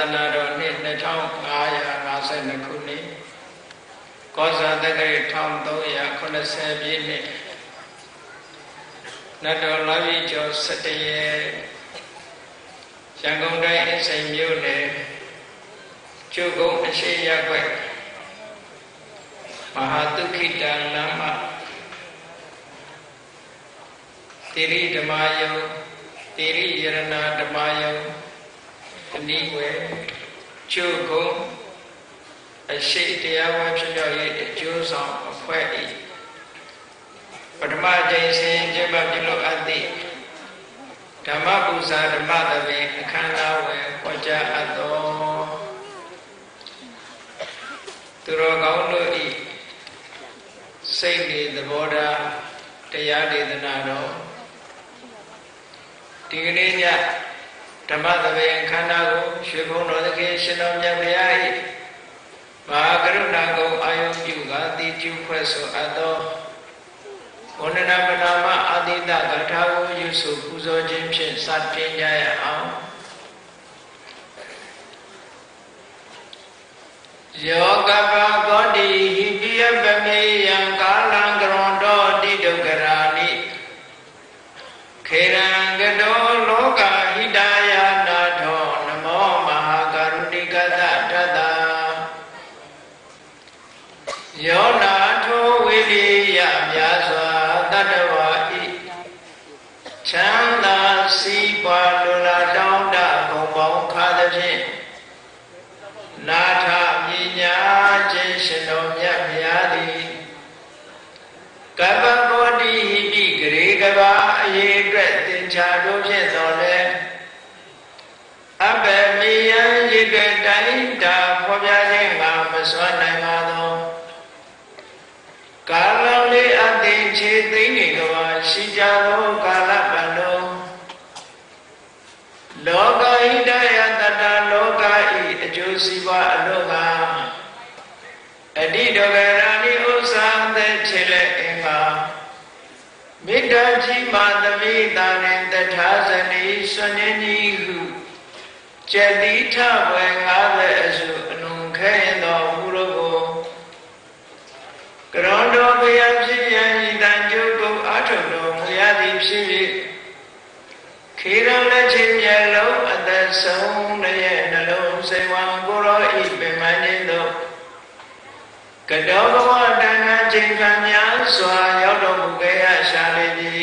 သနာတော်နှစ်2552ခုနှစ်ကောဇာတက္ကရာ1380ပြည့်နှစ်နတ်တော်လာပြီကျော်17ရက်ရန်ကုန်တိုင်းအစိမ်မြို့နယ်ကျုပ်ကုန်းအရှိရကွက်မဟာတုခိတံလမ်းမှာတိရိဓမ္မယုံတိရိယရဏဓမ္မယုံ အနည်းဝဲကျုပ်ကုန်းအရှိတရားဝဲဖြစ်မြောက်ရေးအကျိုးဆောင်အဖွဲ့ဤပထမကြိမ်စဉ်ကျင်းပပြုလုပ်အပ်သည့်ဓမ္မပူဇာဓမ္မသဘင်အခမ်းအနားဝယ်ဟောကြားအပ်သောသူတော်ကောင်းတို့ဤစိတ်နေသဘောထားတရားဒေသနာတော်ဒီကနေ့ည ဓမ္မသဘင်ခန္ဓာကိုရွှေဘုံတော်သခင်ရှင်တော်မြတ်ဘုရား၏မဟာကရုဏာကုံအာယုပြုကတိကျုဖွဲ့ဆိုအပ်သောဝန္ဒနာပနာမအာတိတကထာကိုယူဆိုပူဇော်ခြင်းဖြင့်စတင်ကြရအောင်ယောကပကောတိ စီးပွားလူလာတောင်းတဘုံပေါင်းခါသဖြင့်နာထမြညာခြင်းရှင်တော်မြတ်မြာသည်ကပ္ပကောတိဟိတိဂရေကဘာအရေးအတွက်သင်္ချာတို့ဖြင့်တော်လဲအဘယ်မိယံရည်တွေတိုင်းတာဖော်ပြခြင်းကမစွမ်းနိုင်ပါသောကာလလေးအသိချေသိမ့်နေကဘာရှိကြသောကာလပတ်လုံးလောကဟိတယတတလောကဤအကျိုး စီးပွားအလို့ကအတိတဂရာနိဥ္စာသက်ချေလက်အင်္ဂါမေတ္တာကြီးမာသမိတာနှင့်တထာဇနီဆွနေနီဟုကျက်တိထဝေ90အစုအလုံးခဲရင်တော်မူလို့ကိုကရောတော်ဘုရားဖြစ်ပြန်ဤတန်ကျုပ်ကိုအာထုတော်မူရသည်ဖြစ်၍ခေရလက်ချင်းမျက်လုံးအသက်ဆုံးရဲ့နှလုံး စိတ်ဝံကိုရောဤပင်မနေသောကတောဘဝတဏ္ဍချိန်ခံများစွာရောက်တော်မူခဲ့ရရှာလေပြီ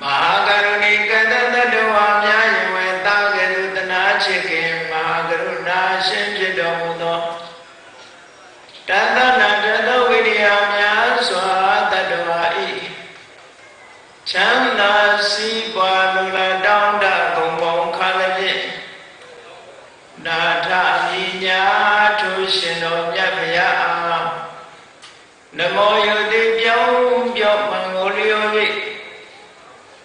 မဟာကရုဏီကတတတဝါများယင်ဝေတာကဲ့သို့တနာချစ်ခင်မဟာကရုဏာရှင်ဖြစ်တော်မူသောတသနာတသောဝိရိယများစွာတတဝါဤချမ်းသာစီးပွားလူလာတောင်းတဂုံပေါင်းခါလည်းဖြင့်နာထမိညာထု ရှင်တော်မြတ်ဗျာအာနမောယတိပြောင်းပြောင်းမင်္ဂလျော၍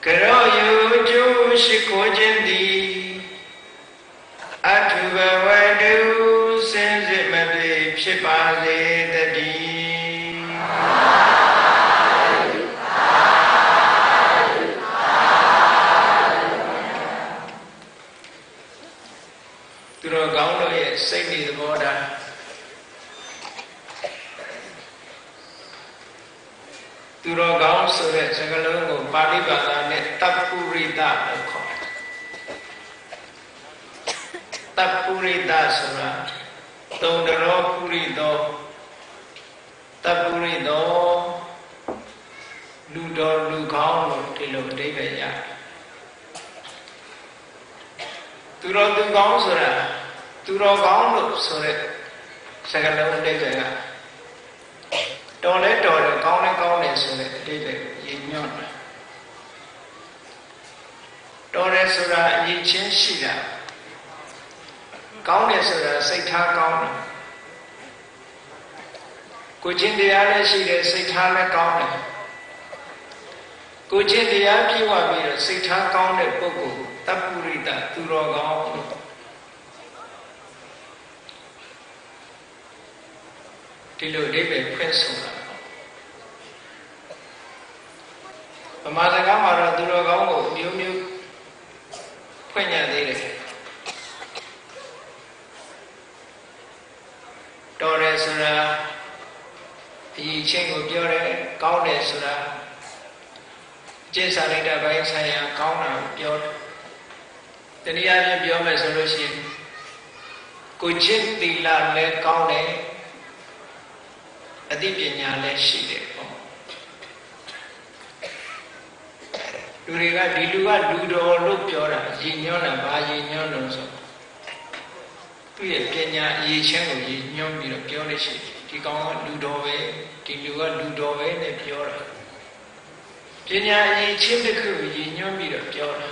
ကရောယုကျိုးရှိခိုးခြင်းသည်အထုဘဝတုစင်စစ်မပြေဖြစ်ပါစေတည်းသူတော်ကောင်းတို့ရဲ့စိတ်နေသဘောထား သူတော်ကောင်းဆိုတဲ့စကားလုံးကိုပါဠိဘာသာနဲ့တပ်ပုရိသလို့ခေါ်တယ်တပ်ပုရိသဆိုတာသုံးတော်ပုရိသောတပ်ပုရိသောလူတော်လူကောင်းလို့ဒီလိုအဓိပ္ပာယ်ရတယ်သူတော်သူကောင်းဆိုတာသူတော်ကောင်းလို့ဆိုတဲ့စကားလုံးအဓိပ္ပာယ်ကတော်လဲတော်တယ်ကောင်းလဲကောင်း တယ်ဆိုတဲ့အတိတ်ပဲရည်ညွှန်းတယ်တော်တယ်ဆိုတာအရေးချင်းရှိတာကောင်းတယ်ဆိုတာစိတ်ထားကောင်းတယ်ကိုချင်းတရားလည်းရှိတယ်စိတ်ထားလည်းကောင်းတယ်ကိုချင်းတရားပြည့်ဝပြီးတော့စိတ်ထားကောင်းတဲ့ပုဂ္ဂိုလ်တပ်ပုရိသသူတော်ကောင်းလို့ဒီလိုအဓိပ္ပာယ်ဖွင့်ဆိုတာ ဗမာစကားမှာတော့သူတော်ကောင်းကိုမျိုးမျိုးဖွင့်ညံ့သေးတယ်တော်တယ်ဆိုတာအရင်ချင်းကိုပြောတယ်ကောင်းတယ်ဆိုတာကျင့်စာလိုက်တာဘိုင်းဆိုင်ရာကောင်းတာကိုပြောတယ်တနည်းအားဖြင့်ပြောမယ်ဆိုလို့ရှိရင်ကိုချင်းသီလလည်းကောင်းတယ်အသိပညာလည်းရှိတယ် လူတွေကဒီလူကလူတော်လို့ပြောတာရည်ညွှန်းတာဘာရည်ညွှန်းလို့ဆိုသူ့ရဲ့ပညာအရေးချင်းကိုရည်ညွှန်းပြီးတော့ပြောလို့ရှိတယ်ဒီကောင်ကလူတော်ပဲဒီလူကလူတော်ပဲနဲ့ပြောတာပညာအရေးချင်းတစ်ခုကိုရည်ညွှန်းပြီးတော့ပြောတာ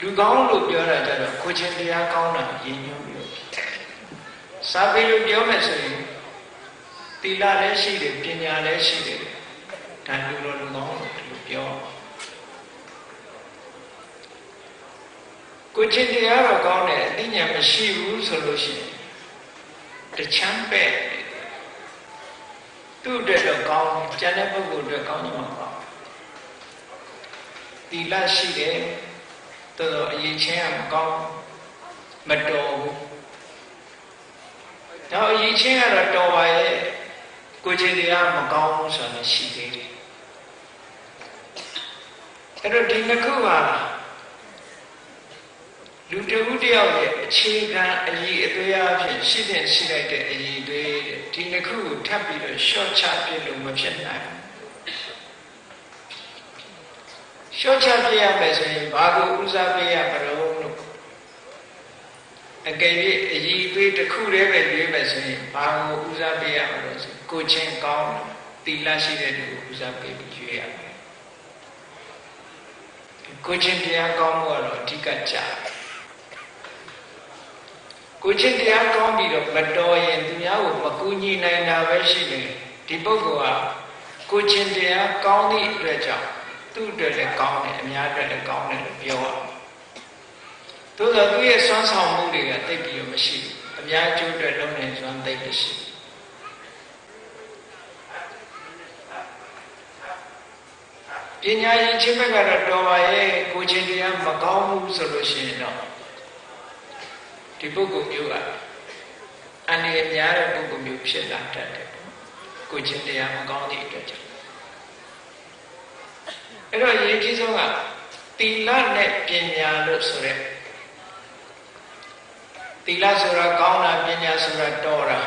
လူကောင်းလို့ပြောတာကြတော့ကိုချင်းတရားကောင်းတာရည်ညွှန်းပြီးတော့စာပေလို့ပြောမယ်ဆိုရင်သီလလည်းရှိတယ်ပညာလည်းရှိတယ်ဒါလူတော်လူကောင်းလို့ ပြောကိုချင်းတရားတော့ကောင်းတယ်အသိဉာဏ်မရှိဘူးဆိုလို့ရှိရင်တချမ်းပဲ့သူ့အတွက်တော့ကောင်းကျန်တဲ့ပုဂ္ဂိုလ်အတွက်ကောင်းတယ်မှာပါသီလရှိတယ်တော်တော်အရေးချင်းကမကောင်းမတော်ဘူးတော့အရေးချင်းကတော့တော်ပါရဲ့ကိုချင်းတရားမကောင်းဘူးဆိုတာရှိသေးတယ် အဲ့တော့ဒီနှစ်ခုပါလူတဦးတယောက်ရဲ့အခြေခံအရေးအသွေးအဖြစ်ရှိတဲ့ရှိလိုက်တဲ့အရေးတွေဒီနှစ်ခုကိုထပ်ပြီးတော့ရှော့ချပြလို့မဖြစ်နိုင်ဘူးရှော့ချပြရမယ်ဆိုရင်ဘာကိုဦးစားပေးရမလို့လို့အကယ်၍အရေးအသွေးတစ်ခုတည်းပဲရွေးမယ်ဆိုရင်ဘာကိုဦးစားပေးရမလို့ဆိုကိုချင်းကောင်းတီလာရှိတဲ့လူကိုဦးစားပေးပြီးရွေးရမယ် ကိုချင်းတရားကောင်းမှုကတော့အဓိကကြတယ်ကိုချင်းတရားကောင်းပြီးတော့မတော်ရင်သူများကိုမကူညီနိုင်တာပဲရှိနေဒီပုဂ္ဂိုလ်ဟာကိုချင်းတရားကောင်းသည့်အတွက်ကြောင့်သူ့အတွက်လည်းကောင်းတယ်အများအတွက်လည်းကောင်းတယ်လို့ပြောရသို့သောသူရဲ့စွမ်းဆောင်မှုတွေကတိတ်ပြီးတော့မရှိဘူးအများကျိုးအတွက်လုံးနေစွမ်းတိတ်မရှိ ပညာရည်ချင်းဘက်ကတော့တော်ပါရဲ့ကိုချင်းတရားမကောင်းဘူးဆိုလို့ရှိရင်တော့ဒီပုဂ္ဂိုလ်မျိုးကအန္တရာယ်များတဲ့ပုဂ္ဂိုလ်မျိုးဖြစ်လာတတ်တယ်ကိုချင်းတရားမကောင်းတဲ့အတွက်ကြောင့်အဲ့တော့ရည်ကြီးဆုံးကသီလနဲ့ပညာလို့ဆိုရက်သီလဆိုတာကောင်းတာပညာဆိုတာတော်တာ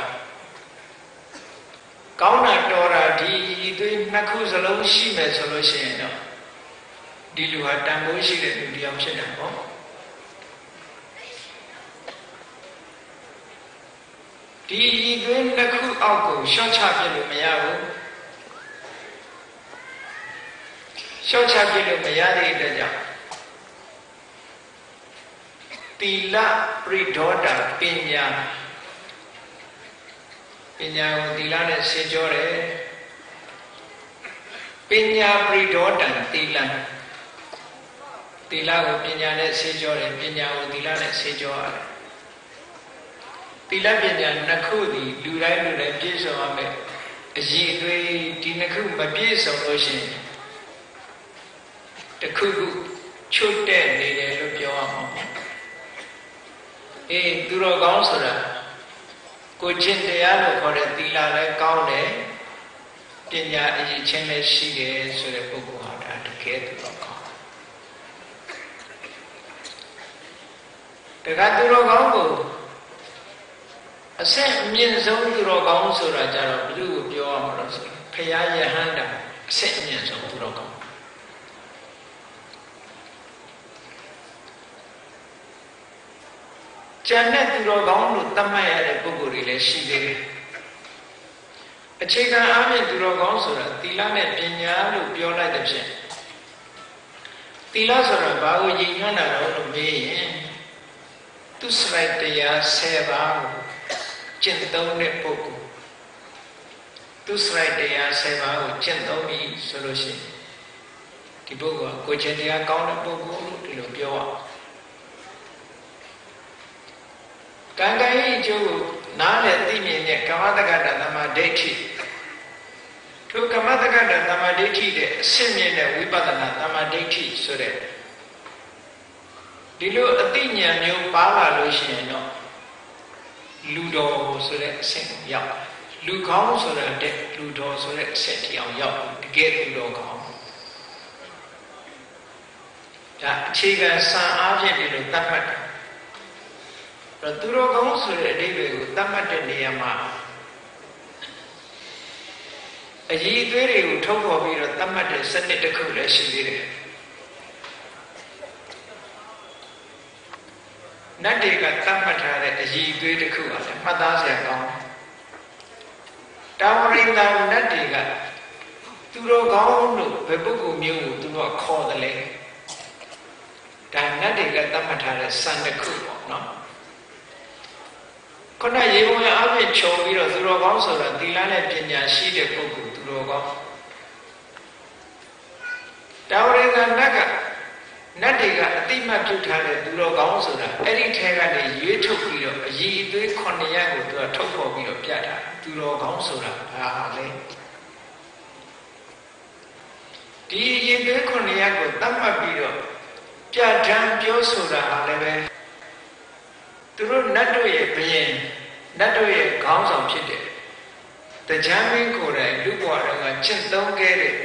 ကောင်းတာတော်တာဒီသွေးနှစ်ခုစလုံးရှိမယ်ဆိုလို့ရှိရင်တော့ဒီလူဟာတန်ဖိုးရှိတဲ့လူတစ်ယောက်ဖြစ်တာပေါ့ဒီဤသွင်းတစ်ခုအောက်ကိုရှော့ချပြလို့မရဘူးရှော့ချပြလို့မရတဲ့အတွက်ကြောင့်တိလပရိဒေါတာပညာပ ညာကိုတိလနဲ့ရှင်းကြောတယ်ပညာပရိဒေါတံတိလတိလကိုပညာနဲ့ရှင်းကြောတယ်ပညာကိုတိလနဲ့ရှင်းကြောရတယ်သီလပညာနှစ်ခုသည်လူတိုင်းလူတိုင်းပြည့်စုံရမယ်အရေးအသွေးဒီနှစ်ခုမပြည့်စုံလို့ရှိရင်တခုခုချွတ်တဲ့နေတယ်လို့ပြောရမှာပေါ့အေးသူတော်ကောင်းဆိုတာ ကိုချင်းတရားလို့ခေါ်တဲ့သီလလည်းကောင်းတယ်ပညာအရေးချင်းလည်းရှိတယ်ဆိုတဲ့ပုဂ္ဂိုလ်ဟာဒါတကယ်သူတော်ကောင်းတခါသူတော်ကောင်းကိုအဆက်အမြင့်ဆုံးသူတော်ကောင်းဆိုတာကြတော့ဘုသူ့ကိုပြောရမှာလို့ဆိုဖရာယဟန္တာအဆက်အမြင့်ဆုံးသူတော်ကောင်း ကျန်တဲ့သူတော်ကောင်းလို့သတ်မှတ်ရတဲ့ပုဂ္ဂိုလ်တွေလည်းရှိသေးတယ်အခြေခံအားဖြင့်သူတော်ကောင်းဆိုတာသီလနဲ့ပညာလို့ပြောလိုက်တဲ့ဖြင့်သီလဆိုတာဘာကိုရည်ညွှန်းတာလဲလို့မေးရင်သူစရိုက်တရား10ပါးကိုကျင့်သုံးတဲ့ပုဂ္ဂိုလ်သူစရိုက်တရား7ပါးကိုကျင့်သုံးပြီဆိုလို့ရှိရင်ဒီပုဂ္ဂိုလ်ကကိုကျင့်တရားကောင်းတဲ့ပုဂ္ဂိုလ်လို့ဒီလိုပြောရ ကံကံဤအကျိုးကိုနားလည်သိမြင်တဲ့ကမ္မတက္ကတာသမဒိဋ္ဌိထိုကမ္မတက္ကတာသမဒိဋ္ဌိတဲ့အစစ်မြင့်တဲ့ဝိပဿနာသမဒိဋ္ဌိဆိုတဲ့ဒီလိုအသိဉာဏ်မျိုးပါလာလို့ရှိရင်တော့လူတော်ဆိုတဲ့အဆင့်ကိုရောက်လူကောင်းဆိုတဲ့လူတော်ဆိုတဲ့အဆင့်ထိအောင်ရောက်တကယ်လူတော်ကောင်းဒါအခြေခံစံအားဖြင့်ဒီလိုတတ်မှတ်တယ် အဲ့သူတော်ကောင်းဆိုတဲ့အဓိပ္ပာယ်ကိုတတ်မှတ်တဲ့နေရာမှာအကြီးအသေးတွေကိုထုတ်ဖော်ပြီးတော့တတ်မှတ်တဲ့စနစ်တစ်ခုလည်းရှိသေးတယ်နတ်တွေကတတ်မှတ်ထားတဲ့အကြီးအသေးတစ်ခုကလည်းမှတ်သားစရာကောင်းတယ်တာဝရိန္ဒနတ်တွေကသူတော်ကောင်းလို့ဘယ်ပုဂ္ဂိုလ်မျိုးကိုသူတို့ခေါ်တယ်လဲဒါနတ်တွေကတတ်မှတ်ထားတဲ့စံတစ်ခုပေါ့နော် ခုနရေပုံရအပြင်ခြုံပြီးတော့သူတော်ကောင်းဆိုတာသီလနဲ့ပညာရှိတဲ့ပုဂ္ဂိုလ်သူတော်ကောင်းတာဝရိန္ဒနတ်ကနတ်တွေကအတိမတ်ပြုထားတဲ့သူတော်ကောင်းဆိုတာအဲ့ဒီထဲကနေရွေးထုတ်ပြီးတော့အည်အသွေး9ရပ်ကိုသူကထုတ်ဖော်ပြီးတော့ပြတာသူတော်ကောင်းဆိုတာဘာလဲဒီအည်အသွေး9ရပ်ကိုသတ်မှတ်ပြီးတော့ပြဋ္ဌာန်းပြောဆိုတာဟာလည်းပဲ သူတို့နတ်တို့ရဲ့ဘယင်နတ်တို့ရဲ့ခေါင်းဆောင်ဖြစ်တဲ့တရားမင်းကိုယ်တိုင်လူ့ဘဝတော်ကကျင့်သုံးခဲ့တဲ့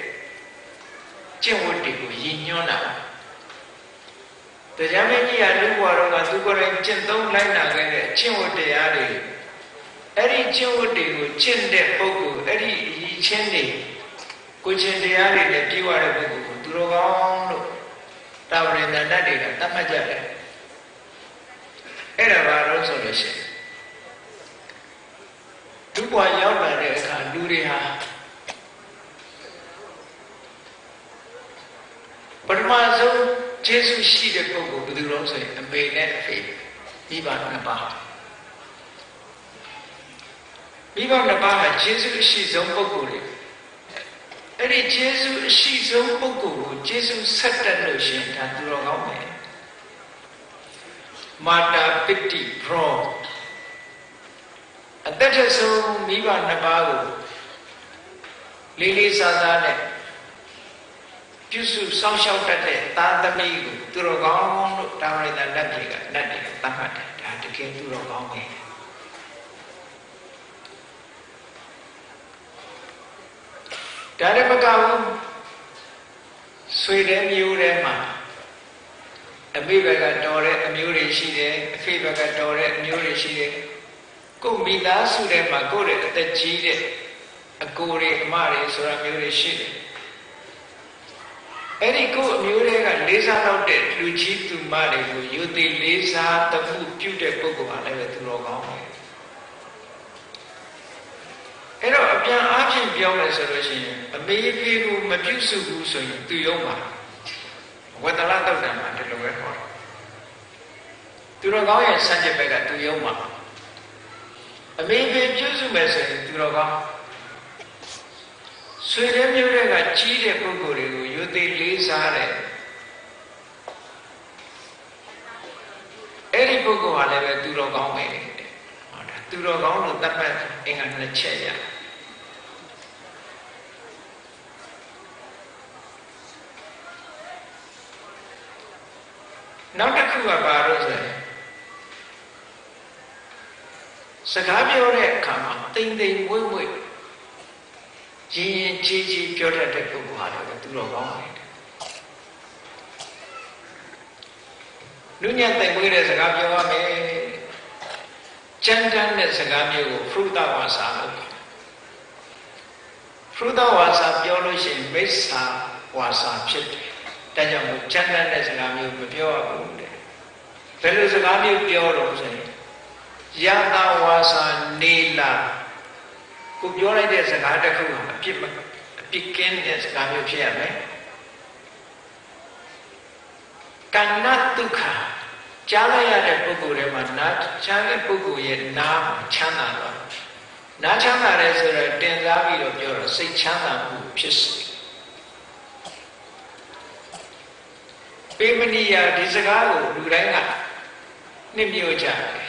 ကျင့်ဝတ်တွေကိုရည်ညွှန်းတာတရားမင်းကြီးကလူ့ဘဝတော်ကသူကိုယ်တိုင်ကျင့်သုံးလိုက်နာခဲ့တဲ့ကျင့်ဝတ်တရားတွေအဲ့ဒီကျင့်ဝတ်တွေကိုကျင့်တဲ့ပုဂ္ဂိုလ်အဲ့ဒီအည်ချင်းတွေကိုကျင့်တရားတွေနဲ့ပြေဝတဲ့ပုဂ္ဂိုလ်ကိုသူတော်ကောင်းလို့တာဝရဏတတ်တွေကတတ်မှတ်ကြတယ် အဲ့ဒါဘာလို့ဆိုလို့ရှိရင်ဒုဘဝရောက်လာတဲ့အခါလူတွေဟာပထမဆုံးယေရှုရှိတဲ့ပုဂ္ဂိုလ်ဘယ်သူလုံးဆိုရင်အမေနဲ့အဖေမိဘနှစ်ပါးမိဘနှစ်ပါးဟာယေရှုအရှိဆုံးပုဂ္ဂိုလ်တွေအဲ့ဒီယေရှုအရှိဆုံးပုဂ္ဂိုလ်ကိုယေရှုဆက်တက်လို့ရှင်ဒါသူတော်ကောင်းမယ် မာတာပိတိဘရောအသက်ထဆုံးမိဘနှစ်ပါးကိုလေးလေးစားစားနဲ့ပြုစုစောင့်ရှောက်တတ်တဲ့သာသမီကိုသူတော်ကောင်းလို့တာဝရိတလက်တွေကလက်တွေကသတ်မှတ်တယ်ဒါတကယ်သူတော်ကောင်းပဲဒါလည်းမကဘူးဆွေတဲ့မျိုးထဲမှာ အမေဘက်ကတော်တဲ့အမျိုးတွေရှိတယ်အဖေဘက်ကတော်တဲ့အမျိုးတွေရှိတယ်ကိုမိသားစုထဲမှာကိုယ့်ရဲ့အသက်ကြီးတဲ့အကိုတွေအမတွေဆိုတာမျိုးတွေရှိတယ်အဲ့ဒီကိုအမျိုးတွေကလေးစားတော့တဲ့လူကြီးသူမတွေကိုယူသည်လေးစားတမှုပြုတဲ့ပုဂ္ဂိုလ်ဟာလည်းသူတော်ကောင်းတယ်အဲ့တော့အပြန်အားဖြင့်ပြောမယ်ဆိုလို့ရှိရင်အမေဖေကိုမပြုစုဘူးဆိုရင်သူယုံပါ ဝတ္တလတုတ်တံမှာဒီလိုပဲခေါ်တယ်သူတော်ကောင်းရဲ့စံချက်ဘက်ကသူယုံပါအမေဖေပြုစုမယ်ဆိုရင်သူတော်ကောင်းဆွေတဲ့မျိုးတွေကကြီးတဲ့ပုဂ္ဂိုလ်တွေကိုယူသေးလေးစားတယ်အဲ့ဒီပုဂ္ဂိုလ်ဟာလည်းပဲသူတော်ကောင်းပဲဟုတ်တာသူတော်ကောင်းလို့တတ်မှတ်အင်္ဂါနှစ်ချက်ရ နောက်တစ်ခုကဘာလို့ဆိုရင်စကားပြောတဲ့အခါမှာတိမ်တိမ်မွေ့မွေ့ရင်းရင်ကြီးကြီးပြောတတ်တဲ့ပုဂ္ဂိုလ်ဟာလည်းသူတော်ကောင်းတယ်လူညံတိမ်မွေ့တဲ့စကားပြောရမယ်ကြမ်းတမ်းတဲ့စကားမျိုးကိုဖရုဒဝါစာလို့ဖရုဒဝါစာပြောလို့ရှိရင်မိစ္ဆာဝါစာဖြစ်တယ် ဒါကြောင့်မို့ကြမ်းတမ်းတဲ့စကားမျိုးမပြောရဘူးတဲ့ဘယ်လိုစကားမျိုးပြောတော့ဆိုရင်ယတဝါစာနေလာကိုပြောလိုက်တဲ့စကားတစ်ခုကအပြစ်အပြစ်ကင်းတဲ့စကားမျိုးဖြစ်ရမယ်ကဏ္ဍဒုက္ခကြားလိုက်ရတဲ့ပုဂ္ဂိုလ်တွေမှာနာချမ်းတဲ့ပုဂ္ဂိုလ်ရဲ့နာချမ်းသာတော့နာချမ်းသာတယ်ဆိုတော့တင်စားပြီးတော့ပြောတော့စိတ်ချမ်းသာမှုဖြစ်စေ ပေမဏိယဒီစကားကိုလူတိုင်းကနှစ်မြို့ကြ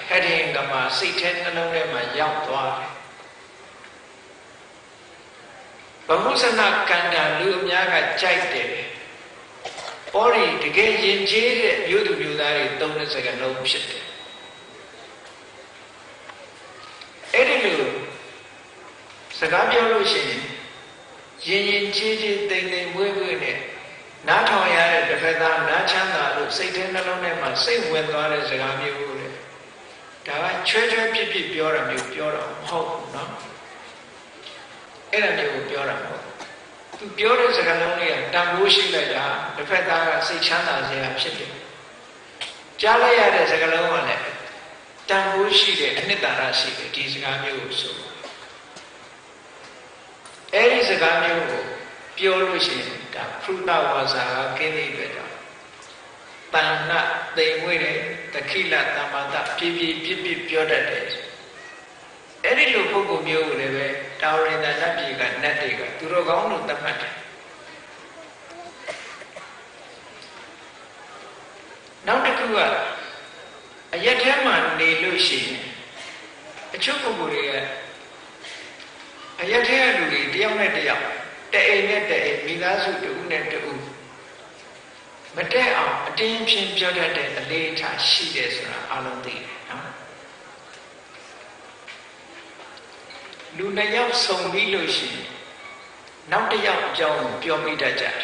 ဟရိယံကမှာစိတ်ထဲနှလုံးထဲမှာရောက်သွားတယ်ဗဟုစနကန္တာလူအများကကြိုက်တယ်ပေါ်ရီတကယ်ယဉ်ကျေးတဲ့မြို့သူမြို့သားတွေသုံးတဲ့စကားလုံးဖြစ်တယ်စကားပြောလို့ရှိရင်ရင်ရင်ကြီးကြီးတိမ်တိမ်မွေးမွေးနဲ့ နားထောင်ရတဲ့တစ်ဖက်သားနားချမ်းသာလို့စိတ်ထဲနှလုံးထဲမှာစိတ်ဝင်သွားတဲ့စကားမျိုးလေဒါကချွဲချွဲပြစ်ပြစ်ပြောတာမျိုးပြောတာမဟုတ်ဘူးเนาะအဲ့ဒါမျိုးကိုပြောတာမဟုတ်သူပြောတဲ့စကားလုံးလေးကတန်ဖိုးရှိလိုက်တာတစ်ဖက်သားကစိတ်ချမ်းသာစရာဖြစ်တယ်ကြားလိုက်ရတဲ့စကားလုံးကလည်းတန်ဖိုးရှိတဲ့အနှစ်သာရရှိတယ်ဒီစကားမျိုးကိုဆိုအဲ့ဒီစကားမျိုးကိုပြောလို့ရှိရင် ဒါဖရုဒဝါစာကကင်းတဲ့အတွက်ကြောင့်တဏ္ဍသိမ်မွေးတဲ့တခိလတမ္မာတပြပြပြပြပြောတတ်တယ်အဲ့ဒီလိုပုဂ္ဂိုလ်မျိုးကိုလည်းပဲတာဝရိန္ဒနတ်ပြည်ကနတ်တွေကသူတို့ကောင်းလို့သတ်မှတ်တယ်နောက်တစ်ခုကအရက်ထဲမှာနေလို့ရှိရင်အချို့ပုဂ္ဂိုလ်တွေကအရက်ထဲကလူတွေတယောက်နဲ့တယောက် တအိမ်နဲ့တအိမ်မိသားစုတူနဲ့တူမတက်အောင်အတင်းဖြင်းပြောတတ်တဲ့အလေးထားရှိတယ်ဆိုတာအလုံးသိတယ်နော်လူနှစ်ယောက်ဆုံပြီးလို့ရှိရင်နောက်တစ်ယောက်အကြောင်းပြောမိတတ်ကြတယ်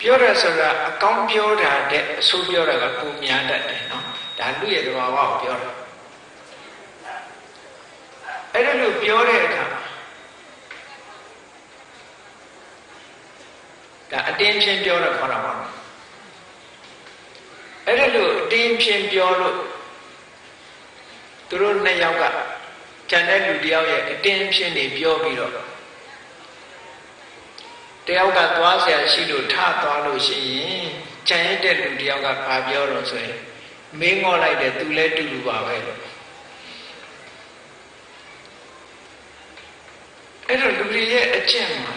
ပြောရဆိုတာအကောင်းပြောတာတဲ့အဆိုးပြောတာကပုံများတတ်တယ်နော်ဒါလူရဲ့သဘာဝကိုပြောတာအဲ့ဒါလို့ပြောတဲ့အခါ ဒါအတင်းဖြင့်ပြောတော့ခေါ်တာပေါ့နော်အဲ့ဒါလို့အတင်းဖြင့်ပြောလို့သူတို့နှစ်ယောက်ကကျန်တဲ့လူတယောက်ရဲ့အတင်းဖြင့်နေပြောပြီးတော့တယောက်ကသွားဆရာရှိလို့ထသွားလို့ရှိရင်ကျန်ရတဲ့လူတယောက်ကဘာပြောတော့ဆိုရင်မင်းငေါ်လိုက်တယ်သူလည်းတူတူပါပဲလို့အဲ့တော့လူတွေရဲ့အကျင့်မှာ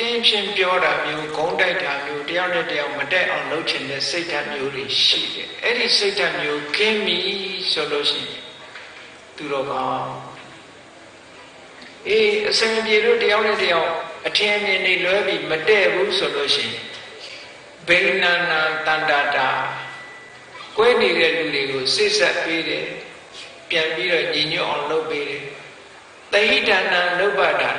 တင်းဖြင်းပြောတာမျိုးဂုံးတိုက်တာမျိုးတယောက်နဲ့တယောက်မတက်အောင်လုပ်ချင်တဲ့စိတ်ဓာတ်မျိုးတွေရှိတယ်အဲ့ဒီစိတ်ဓာတ်မျိုးကင်းပြီဆိုလို့ရှိရင်သူတော်ကောင်းအေးအစင်ပြေတို့တယောက်နဲ့တယောက်အထင်မြင်နေလွဲပြီးမတည့်ဘူးဆိုလို့ရှိရင်ဘိနနာတန္တာတာကွဲနေတဲ့လူတွေကိုစိတ်ဆက်ပေးတယ်ပြန်ပြီးတော့ညီညွတ်အောင်လုပ်ပေးတယ်တဟိတနာလုပ္ပတာ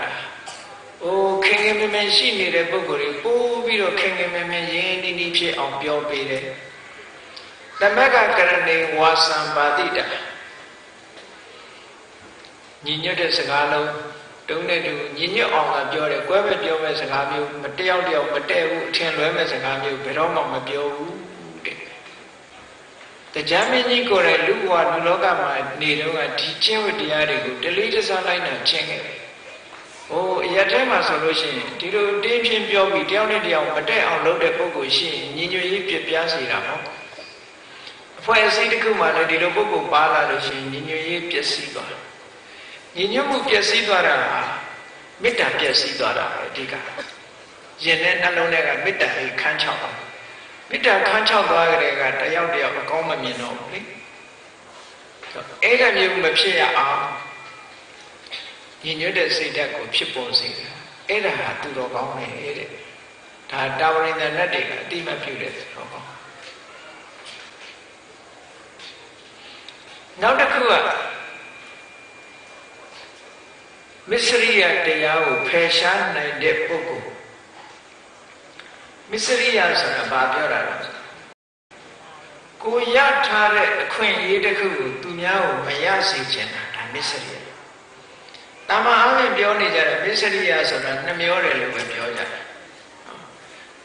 အိုးခင်ခင်မင်မင်ရှိနေတဲ့ပုဂ္ဂိုလ်တွေပို့ပြီးတော့ခင်ခင်မင်မင်ရင်းနှီးနှီးဖြစ်အောင်ပြောပေးတယ်သမက္ကကရဏေဝါစံပါတိတာညီညွတ်တဲ့စကားလုံးတုံးနဲ့တူညီညွတ်အောင်ကပြောတယ်ကွဲပဲပြောမဲ့စကားမျိုးမတယောက်တယောက်မတည့်ဘူးအထင်လွဲမဲ့စကားမျိုးဘယ်တော့မှမပြောဘူးတဲ့တရားမင်းကြီးကိုယ်တိုင်လူဘဝလူလောကမှာနေတော့ကဒီကျင့်ဝတ်တရားတွေကိုတလေးတစားလိုက်နာကျင့်ခဲ့တယ်။ ဟိုအရက်ထဲမှာဆိုလို့ရှိရင်ဒီလိုတင်းပြင်းပြောပြီးတယောက်နဲ့တယောက်မတည့်အောင်လုပ်တဲ့ပုဂ္ဂိုလ်ရှိရင်ညီညွတ်ရေးပြပြစေတာပေါ့။အဖွဲ့အစည်းတစ်ခုမှလည်းဒီလိုပုဂ္ဂိုလ်ပါလာလို့ရှိရင်ညီညွတ်ရေးပြည့်စည်သွားတယ်။ညီညွတ်မှုပြည့်စည်သွားတာဟာမေတ္တာပြည့်စည်သွားတာပဲအဓိက။ရင်နဲ့နှလုံးထဲကမေတ္တာလေးခန်းချောက်အောင်မေတ္တာခန်းချောက်သွားကြတဲ့ကတယောက်တယောက်အကောင်းမမြင်တော့ဘူးလေအဲ့ဒါမျိုးမဖြစ်ရအောင် ညီညွတ်တဲ့စိတ်ဓာတ်ကိုဖြစ်ပေါ်စေတယ်အဲ့ဒါဟာသူတော်ကောင်းတယ်တဲ့ဒါတာဝရိန္ဒနတ်တွေကအတိမပြုတဲ့သူတော်ကောင်းနောက်တစ်ခုကမစ္စရိယတရားကိုဖယ်ရှားနိုင်တဲ့ပုဂ္ဂိုလ်မစ္စရိယဆိုတာဘာပြောတာလဲကိုရထားတဲ့အခွင့်အရေးတစ်ခုကိုသူများကိုမရစေချင်တာဒါမစ္စရိယ တမန်အားဖြင့်ပြောနေကြတဲ့မစ္စရိယဆိုတာနှမျောတယ်လို့ပဲပြောကြတယ်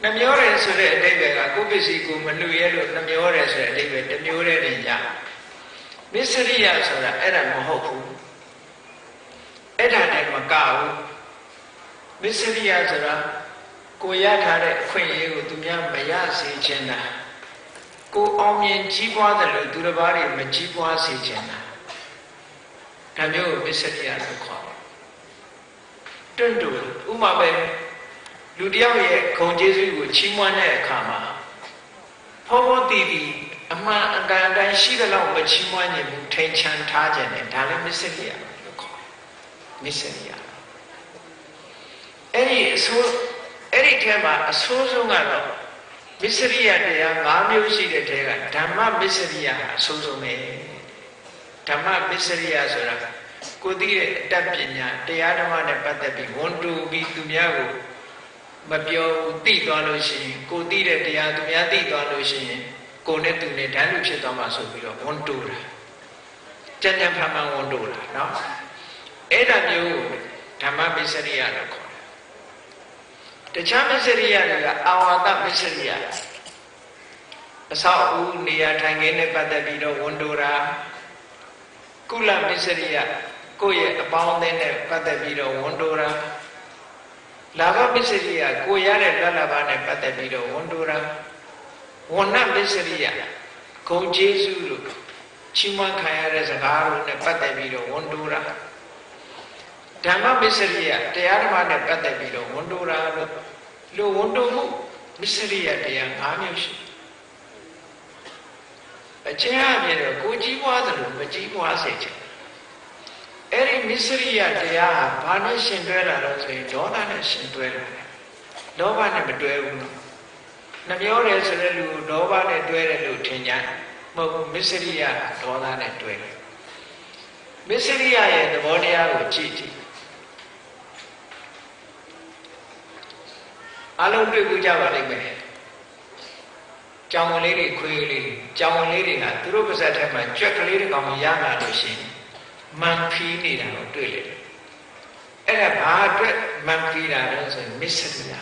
နှမျောတယ်ဆိုတဲ့အတိတ်ကကိုပစ္စည်းကိုမလူရဲလို့နှမျောတယ်ဆိုတဲ့အတိတ်ပဲတစ်မျိုးတည်းတင်ကြမစ္စရိယဆိုတာအဲ့ဒါမဟုတ်ဘူးအဲ့ဒါတည်းမကဘူးမစ္စရိယဆိုတာကိုရထားတဲ့အခွင့်အရေးကိုသူများမရစေချင်တာကိုအောင်မြင်ကြီးပွားတယ်လို့သူတစ်ပါးတွေမကြီးပွားစေချင်တာဒါမျိုးကိုမစ္စရိယလို့ခေါ် တယ်တွန့်တူဥမာပဲလူတယောက်ရဲ့ဂုံကျေးဇူးကိုချီးမွမ်းတဲ့အခါမှာဖောဖောတည်တည်အမှန်အကန်တိုင်းရှိတဲ့လောက်မချီးမွမ်းနိုင်ဘူးထိန်ချန်ထားခြင်းနဲ့ဒါလည်းမစ္စရိယလို့ခေါ်တယ်မစ္စရိယအဲ့ဒီအဆိုးအဲ့ဒီထဲမှာအဆိုးဆုံးကတော့မစ္စရိယတရား၅မျိုးရှိတဲ့ထဲကဓမ္မမစ္စရိယဟာအဆိုးဆုံးပဲဓမ္မမစ္စရိယဆိုတာ ကိုသိတဲ့အတတ်ပညာတရားဓမ္မနဲ့ပတ်သက်ပြီးဝန်တူပြီးသူများကိုမပြောဘူးသိသွားလို့ရှိရင်ကိုသိတဲ့တရားသူများသိသွားလို့ရှိရင်ကိုနဲ့သူနဲ့ဓာတ်လူဖြစ်သွားမှာဆိုပြီးတော့ဝန်တူတာကြံ့ကြံ့ဖန်ဖန်ဝန်တူတာနော်အဲ့ဒါမျိုးဓမ္မပစ္စရိယလို့ခေါ်တယ်တခြားပစ္စရိယတွေကအာဝါဒပစ္စရိယအဆောက်အဦနေရာထိုင်ခင်းနဲ့ပတ်သက်ပြီးတော့ဝန်တူတာကုလပစ္စရိယ ကိုယ့်ရဲ့အပေါင်းအသင်းနဲ့ပတ်သက်ပြီးတော့ဝန်တိုတာလာဘပစ္စရိယကိုရတဲ့လက်လာဘနဲ့ပတ်သက်ပြီးတော့ဝန်တိုတာဝဏ္ဏပစ္စရိယဂုံကျေးဇူးလို့ချီးမွမ်းခံရတဲ့စကားတို့နဲ့ပတ်သက်ပြီးတော့ဝန်တိုတာဓမ္မပစ္စရိယတရားဓမ္မနဲ့ပတ်သက်ပြီးတော့ဝန်တိုတာလို့လူဝန်တိုမှုပစ္စရိယတရား၅မျိုးရှိအချင်းအပြည့်တော့ကိုကြီးပွားသလိုမကြီးပွားစေချင် အဲ့ဒီမစ္စရိယတရားဟာဘာနဲ့ရှင်တွဲတာလဲဆိုရင်ဒေါသနဲ့ရှင်တွဲတာလောဘနဲ့မတွဲဘူးနှမျောတယ်ဆိုတဲ့လူဒေါဘနဲ့တွဲတယ်လို့ထင်ကြမဟုတ်ဘူးမစ္စရိယဒေါသနဲ့တွဲတယ်မစ္စရိယရဲ့သဘောတရားကိုကြည့်ကြည့်အလုံးတွေ့ကြကြပါလိမ့်မယ်ကြောင်ဝင်လေးတွေခွေးလေးကြောင်ဝင်လေးတွေကသူတို့ပါဇက်ထဲမှာကြွက်ကလေးတွေကောင်ရလာလို့ရှိရင် မန်ဖီးနေတာကိုတွေ့လေတယ်အဲ့ဒါဘာအတွက်မန်ဖီးတာလဲဆိုရင်မစ္စရိယ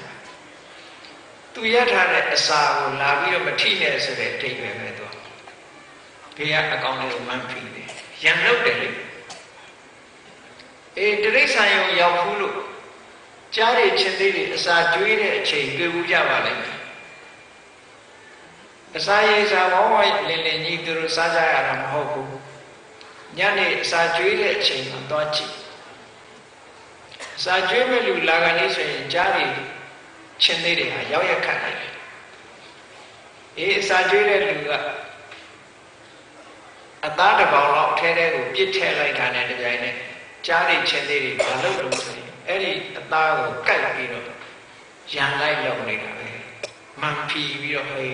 သူရထားတဲ့အစာကိုလာပြီးတော့မထိနဲ့ဆိုတဲ့အတိတ်ပဲပဲတော့ဘေးကအကောင်လေးကိုမန်ဖီးတယ်ရန်လုပ်တယ်လေအေးတရိษံယုံရောက်ဘူးလို့ကြားရချင်းသေးတွေအစာကျွေးတဲ့အချိန်တွေ့ဘူးကြပါလိမ့်မယ်အစာရိစာဘောင်းဝိုင်းလင်လင်ကြီးသူတို့စားကြရတာမဟုတ်ဘူး ညနေအစာကျွေးတဲ့အချိန်မှာသွားကြည့်အစာကျွေးမဲ့လူလာကနေဆိုရင်ကြားရချင်းသေးတွေဟာရောက်ရက်ခတ်နေတယ်အေးအစာကျွေးတဲ့လူကအသားတစ်ကောင်လောက်ထဲထဲကိုပြစ်ထည့်လိုက်တာနဲ့တပြိုင်နက်ကြားရချင်းသေးတွေမလုပ်လို့ဆိုရင်အဲ့ဒီအသားကိုကတ်ပြီးတော့ရန်လိုက်လောက်နေတာပဲမန်ဖီပြီးတော့ဟဲ့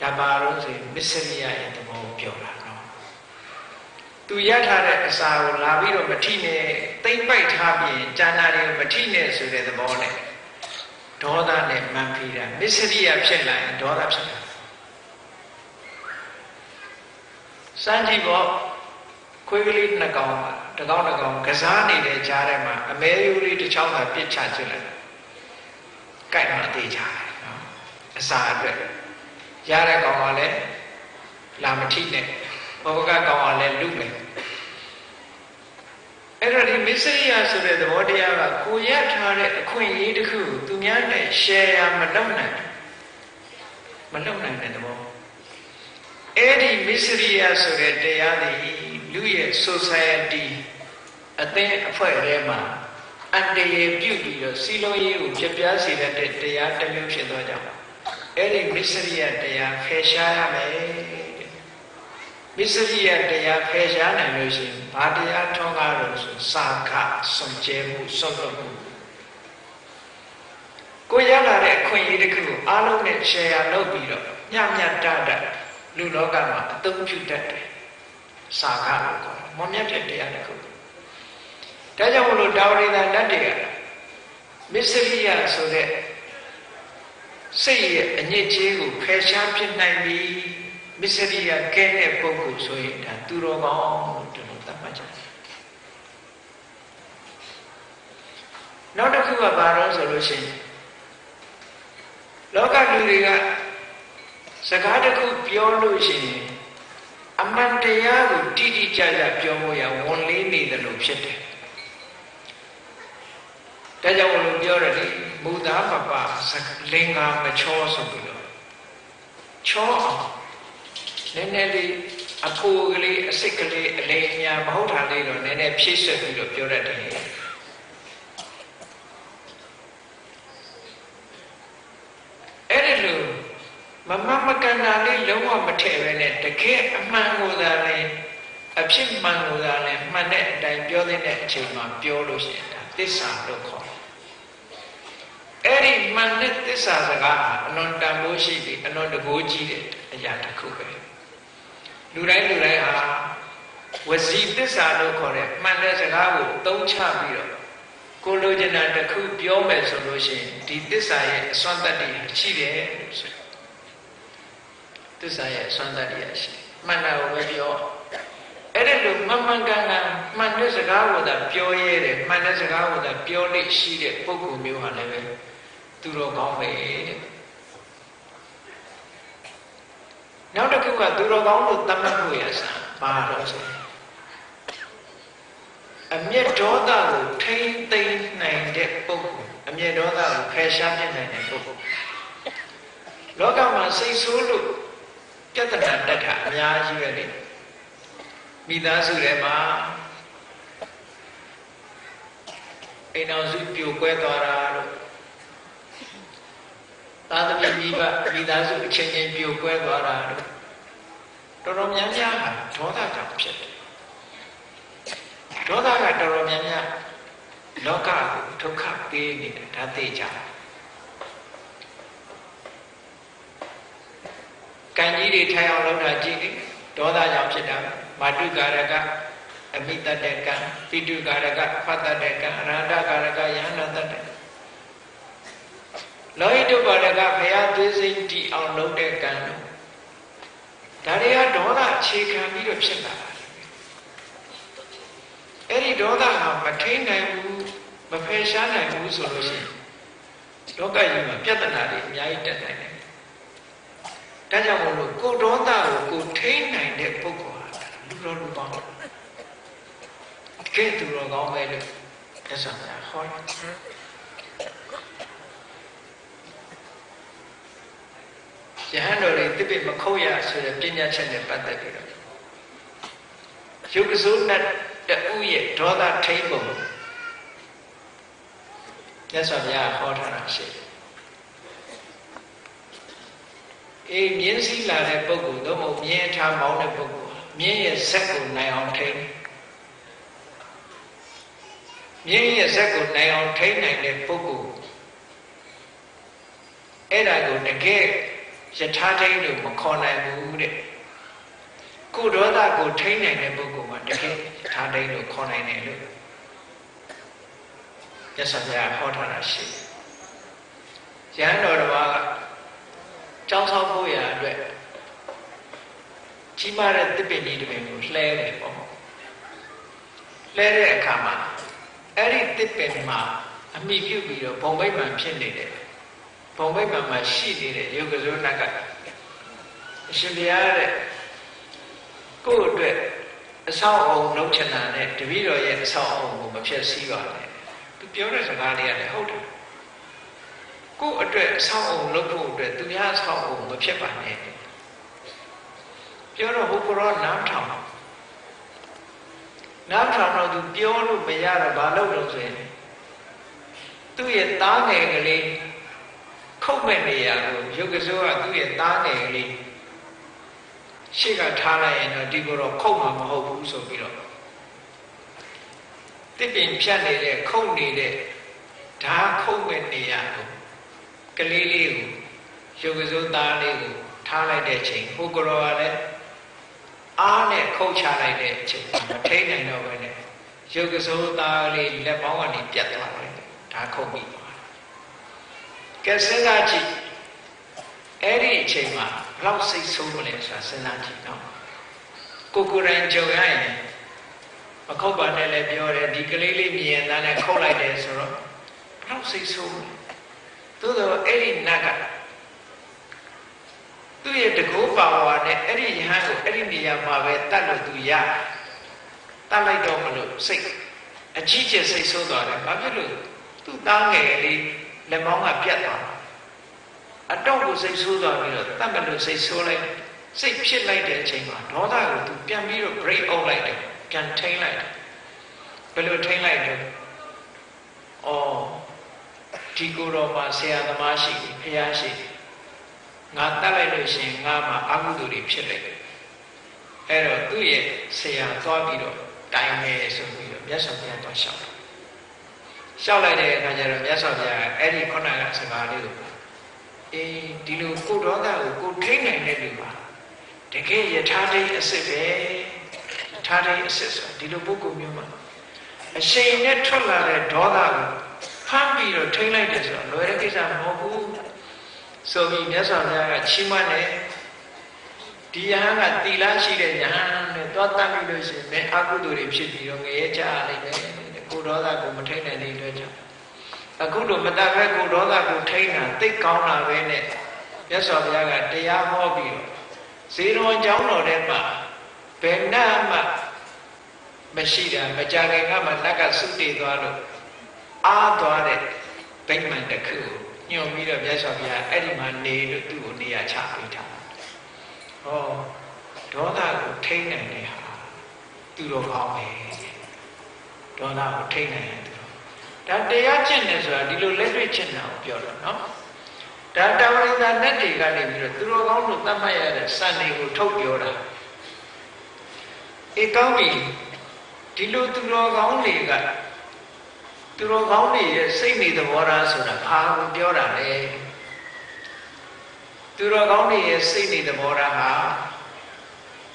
ဒါပါလို့ဆိုရင်မစ္စရိယရဲ့သဘောပြောတာနော် သူရထားတဲ့အစာကိုလာပြီးတော့မထိနဲ့တိမ့်ပိုက်ထားပြီးကျန်တာတွေကိုမထိနဲ့ဆိုတဲ့သဘောနဲ့ဒေါသနဲ့မန်ဖီတာမစ္စရိယဖြစ်လာရင်ဒေါသဖြစ်တာစမ်းကြည့်ပေါ့ခွေးကလေးနှစ်ကောင်ပါတစ်ကောင်တစ်ကောင်ကစားနေတဲ့ကြားထဲမှာအမဲရိုးလေးတစ်ချောင်းသာပြစ်ချချစ်လိုက်ကြိုက်မှသေးကြတယ်နော်အစာအတွက်ရတဲ့ကောင်ကလည်းလာမထိနဲ့ ဘောကကောင်ကလည်းလူမယ်အဲ့တော့ဒီမစ္စရိယဆိုတဲ့သဘောတရားကကိုရထားတဲ့အခွင့်အရေးတစ်ခုကိုသူများနဲ့ share ရမလုပ်နိုင်မလုပ်နိုင်တဲ့သဘောအဲ့ဒီမစ္စရိယဆိုတဲ့တရားတွေလူရဲ့ society အသင်းအဖွဲ့ထဲမှာအတ္တရေပြုပြီးတော့စီလုံးရေးကိုပြပြစေတဲ့တရားတစ်မျိုးဖြစ်သွားကြပါအဲ့ဒီမစ္စရိယတရားဖယ်ရှားရမယ် မစ္စရိယတရားဖယ်ရှားနိုင်လို့ရှိရင်ဘာတရားထွန်းကားလို့ဆိုစာခစွန့်ကြဲမှုစွန့်လွတ်မှုကိုရလာတဲ့အခွင့်အရေးတစ်ခုကိုအားလုံးနဲ့ share လုပ်ပြီးတော့ညညတတလူလောကမှာအသုံးပြုတတ်တယ်စာခလို့ခေါ်တယ်မွန်မြတ်တဲ့တရားတစ်ခုဒါကြောင့်မလို့တာဝရိဒတတ်တွေကမစ္စရိယဆိုတဲ့စိတ်ရဲ့အညစ်အကြေးကိုဖယ်ရှားပြနိုင်ပြီ မစ္စရိယကဲတဲ့ပုဂ္ဂိုလ်ဆိုရင်ဒါသူတော်ကောင်းလို့ဒီလိုသတ်မှတ်ကြတယ်နောက်တစ်ခုကဘာလို့ဆိုလို့ရှိရင်လောကလူတွေကစကားတစ်ခုပြောလို့ရှိရင်အမှန်တရားကိုတိတိကျကျပြောဖို့ရဝန်လေးနေတယ်လို့ဖြစ်တယ်ဒါကြောင့်ဘုလို့ပြောတယ်လေမူသားမပလင်္ကာမချောဆိုပြီးတော့ချောအောင် နည်းနည်းလေးအဖိုးကလေးအစိတ်ကလေးအလိမ်ညာမဟုတ်တာလေးတော့နည်းနည်းဖြည့်ဆွတ်ပြီးတော့ပြောတတ်တယ်အဲ့ဒီလိုမမမကန္နာလေးလုံးဝမထည့်ပဲနဲ့တကယ်အမှန်ကိုသာလေအဖြစ်မှန်ကိုသာလေမှန်တဲ့အတိုင်းပြောတဲ့အချိန်မှာပြောလို့ရှိရင်ဒါသစ္စာလို့ခေါ်အဲ့ဒီမှန်တဲ့သစ္စာစကားအလွန်တန်ဖိုးရှိပြီးအလွန်တကိုးကြီးတဲ့အရာတစ်ခုပဲ လူတိုင်းလူတိုင်းဟာဝစီသစ္စာလို့ခေါ်တဲ့မှန်တဲ့စကားကိုသုံးချပြီးတော့ကိုလိုချင်တာတစ်ခုပြောမယ်ဆိုလို့ရှိရင်ဒီသစ္စာရဲ့အစွမ်းတတ္တိရှိတယ်လို့ဆိုသစ္စာရဲ့အစွမ်းတတ္တိရှိမှန်တာကိုပဲပြောအဲ့ဒါလို့မမှန်ကန်ကန်မှန်တဲ့စကားကိုသာပြောရဲတယ်မှန်တဲ့စကားကိုသာပြောလိရှိတဲ့ပုဂ္ဂိုလ်မျိုးဟာလည်းပဲသူတော်ကောင်းပဲတဲ့ နောက်တစ်ခုကသူတော်ကောင်းလို့သတ်မှတ်ဖို့ရစားဘာလို့ဆိုအမျက်ဒေါသကိုထိမ့်သိမ့်နိုင်တဲ့ပုဂ္ဂိုလ်အမျက်ဒေါသကိုဖယ်ရှားပြနိုင်တဲ့ပုဂ္ဂိုလ်လောကမှာစိတ်ဆိုးလို့ပြဿနာတက်တာအများကြီးပဲလေမိသားစုထဲမှာအိမ်တော်စုပြိုကွဲသွားတာလို့ သာသမီမိဘမိသားစုအချင်းချင်းပြိုကွဲသွားတာလို့တော်တော်များများဟာဒေါသကြောင့်ဖြစ်တယ်ဒေါသကတော်တော်များများလောကကိုဒုက္ခပေးနေတယ်ဒါသိကြတယ်ကံကြီးတွေထိုင်အောင်လုပ်တာကြည့်လေဒေါသကြောင့်ဖြစ်တာမာတုကာရကအမိတတကံပိတုကာရကဖတ်တတကံအရဟတကာရကယဟန္တတတ လောဟိတုပါရကဘုရားသွေးစိတ်တည်အောင်လုပ်တဲ့ကံတို့ဒါတွေကဒေါသအခြေခံပြီးတော့ဖြစ်လာတာအဲ့ဒီဒေါသကမထိန်နိုင်ဘူးမဖယ်ရှားနိုင်ဘူးဆိုလို့ရှိရင်လောကကြီးမှာပြဿနာတွေအများကြီးတက်နိုင်တယ်ဒါကြောင့်မို့လို့ကိုဒေါသကိုကိုထိန်နိုင်တဲ့ပုဂ္ဂိုလ်ဟာလူတော်လူကောင်းကဲသူတော်ကောင်းပဲလို့သက်ဆောင်တာဟောယ ဟန်တော်တွေတိပိမခုတ်ရဆိုတဲ့ပညာချက်နဲ့ပတ်သက်ပြီးတော့ယုတ်စိုးနဲ့တူရဲ့ဒေါသထိမ့်ပုံမြတ်စွာဘုရားဟောထားတာရှိတယ်အေးမြင်းစည်းလာတဲ့ပုဂ္ဂိုလ်သို့မဟုတ်မြင်းထားမောင်းတဲ့ပုဂ္ဂိုလ်မြင်းရဲ့ဇက်ကိုနိုင်အောင်ထိန်းမြင်းရဲ့ဇက်ကိုနိုင်အောင်ထိန်းနိုင်တဲ့ပုဂ္ဂိုလ်အဲ့ဒါကိုတကယ် ယထာထိန်လို့မခေါ်နိုင်ဘူးတဲ့ကုဒေါသကိုထိန်းနိုင်တဲ့ပုဂ္ဂိုလ်မှာတကယ်ယထာထိန်လို့ခေါ်နိုင်တယ်လို့မြတ်စွာဘုရားဟောထားတာရှိတယ်ရဟန်းတော်တစ်ပါးကကြောင်းဆောင်ဖို့ရအတွက်ကြီးမားတဲ့တစ်ပင်ကြီးတစ်ပင်ကိုလှဲတယ်ပေါ့လှဲတဲ့အခါမှာအဲ့ဒီတစ်ပင်မှာအမိပြုတ်ပြီးတော့ဘုံဘိမှန်ဖြစ်နေတယ် ဘုံဘိမှန်မှာရှိနေတဲ့ယုတ်ကစိုးနတ်ကအရှင်ဘုရားတဲ့ကိုယ့်အတွက်အဆောက်အအုံလုံးချင်တာနဲ့တပည့်တော်ရဲ့အဆောက်အအုံကိုမဖြစ်စည်းပါနဲ့သူပြောတဲ့စကားလေးကလည်းဟုတ်တယ်ကိုယ့်အတွက်အဆောက်အအုံလုပ်ဖို့အတွက်သူများအဆောက်အအုံမဖြစ်ပါနဲ့ပြောတော့ဟိုကောနားထောင်နားထောင်တော့သူပြောလို့မရတော့ဘာလုပ်လို့ဆိုရင်သူ့ရဲ့သားငယ်ကလေး ခုတ်မဲ့နေရကိုရုပ်ကစိုးကသူ့ရဲ့သားငယ်ကလေးရှေ့ကထားလိုက်ရင်တော့ဒီကိုတော့ခုတ်မှာမဟုတ်ဘူးဆိုပြီးတော့တစ်ပင်ဖြတ်နေတဲ့ခုတ်နေတဲ့ဓာခုတ်မဲ့နေရကိုကလေးလေးကိုရုပ်ကစိုးသားလေးကိုထားလိုက်တဲ့ချိန်ဟိုကရောကလည်းအားနဲ့ခုတ်ချလိုက်တဲ့ချိန်မထိန်နိုင်တော့ဘဲနဲ့ရုပ်ကစိုးသားလေးလက်ပေါင်းကနေပြတ်သွားတယ်ဒါခုတ်ပြီး ကဲစဉ်းစားကြည့်အဲ့ဒီအချိန်မှာဘလောက်စိတ်ဆိုးမလဲဆိုတာစဉ်းစားကြည့်နော်ကိုကိုယ်တိုင်ကြုံရရင်မခုတ်ပါနဲ့လည်းပြောတယ်ဒီကလေးလေးမြင်သားနဲ့ခုတ်လိုက်တယ်ဆိုတော့ဘလောက်စိတ်ဆိုးသို့တော့အဲ့ဒီနတ်ကသူ့ရဲ့တကူပါဝါနဲ့အဲ့ဒီယဟန်ကိုအဲ့ဒီနေရာမှာပဲတတ်လို့သူရတတ်လိုက်တော့မလို့စိတ်အကြီးကျယ်စိတ်ဆိုးသွားတယ်ဘာဖြစ်လို့သူ့သားငယ်လေး လက်မောင်းကပြတ်သွားအတော့ကိုစိတ်ဆိုးသွားပြီးတော့တတ်မလို့စိတ်ဆိုးလိုက်စိတ်ဖြစ်လိုက်တဲ့အချိန်မှာဒေါသကိုသူပြန်ပြီးတော့ break out လိုက်တယ်ပြန်ထိန်းလိုက်တယ်ဘယ်လိုထိန်းလိုက်လဲအော်ဒီကိုယ်တော်မှာဆရာသမားရှိဖះရှိငါတတ်လိုက်လို့ရှင်ငါမှာအကုသိုလ်တွေဖြစ်လိုက်တယ်အဲ့တော့သူ့ရဲ့ဆရာသွားပြီးတော့တိုင်မယ်ဆိုပြီးတော့မြတ်စွာဘုရားသွားလျှောက်တယ် လျှောက်လိုက်တဲ့အခါကျတော့မြတ်စွာဘုရားအဲ့ဒီခုနကစကားလေးကိုအေးဒီလိုကိုဒေါသကိုကိုထိနိုင်တဲ့လူပါတကယ်ယထာတိအစ်စ်ပဲယထာထာရိအစစ်ဆိုဒီလိုပုဂ္ဂိုလ်မျိုးမှာအရှိန်နဲ့ထွက်လာတဲ့ဒေါသကိုဖမ်းပြီးတော့ထိမ့်လိုက်တယ်ဆိုတော့လွယ်တဲ့ကိစ္စမဟုတ်ဘူးဆိုပြီးမြတ်စွာဘုရားကချီးမွမ်းတယ်ဒီယဟန်ကတီလာရှိတဲ့ယဟန်နဲ့သွားတတ်ပြီးလို့ရှိရင်မင်းအကုသိုလ်တွေဖြစ်ပြီးတော့ငရဲကြရလိမ့်မယ် ကိုဒေါသကိုမထိန်နိုင်တဲ့အတွက်ကြောင့်အခုလိုမတတ်ပဲကိုဒေါသကိုထိန်တာသိကောင်းတာပဲနဲ့မြတ်စွာဘုရားကတရားဟောပြီးတော့ဇေရွန်ကျောင်းတော်ထဲမှာဘယ်နှမှမရှိတာမကြခင်ကမှလက်ကသုတေသွားလို့အားသွားတဲ့ဗိမ္မာန်တစ်ခုကိုညွှန်ပြီးတော့မြတ်စွာဘုရားအဲ့ဒီမှာနေလို့သူ့ကိုနေရာချပေးထားဟောဒေါသကိုထိန်းနိုင်တဲ့ဟာသူတော်ကောင်းပဲ ဒေါသကိုထိန်းနိုင်တယ်သူတော်ဒါတရားကျင့်တယ်ဆိုတာဒီလိုလက်တွေ့ကျင့်တာကိုပြောတာနော်ဒါတဝရိသနဲ့တွေကနေပြီးတော့သူတော်ကောင်းတို့သတ်မှတ်ရတဲ့စံတွေကိုထုတ်ပြောတာအေကောင်းပြီဒီလိုသူတော်ကောင်းတွေကသူတော်ကောင်းတွေရဲ့စိတ်နေသဘောထားဆိုတာဘာကိုပြောတာလဲသူတော်ကောင်းတွေရဲ့စိတ်နေသဘောထားဟာ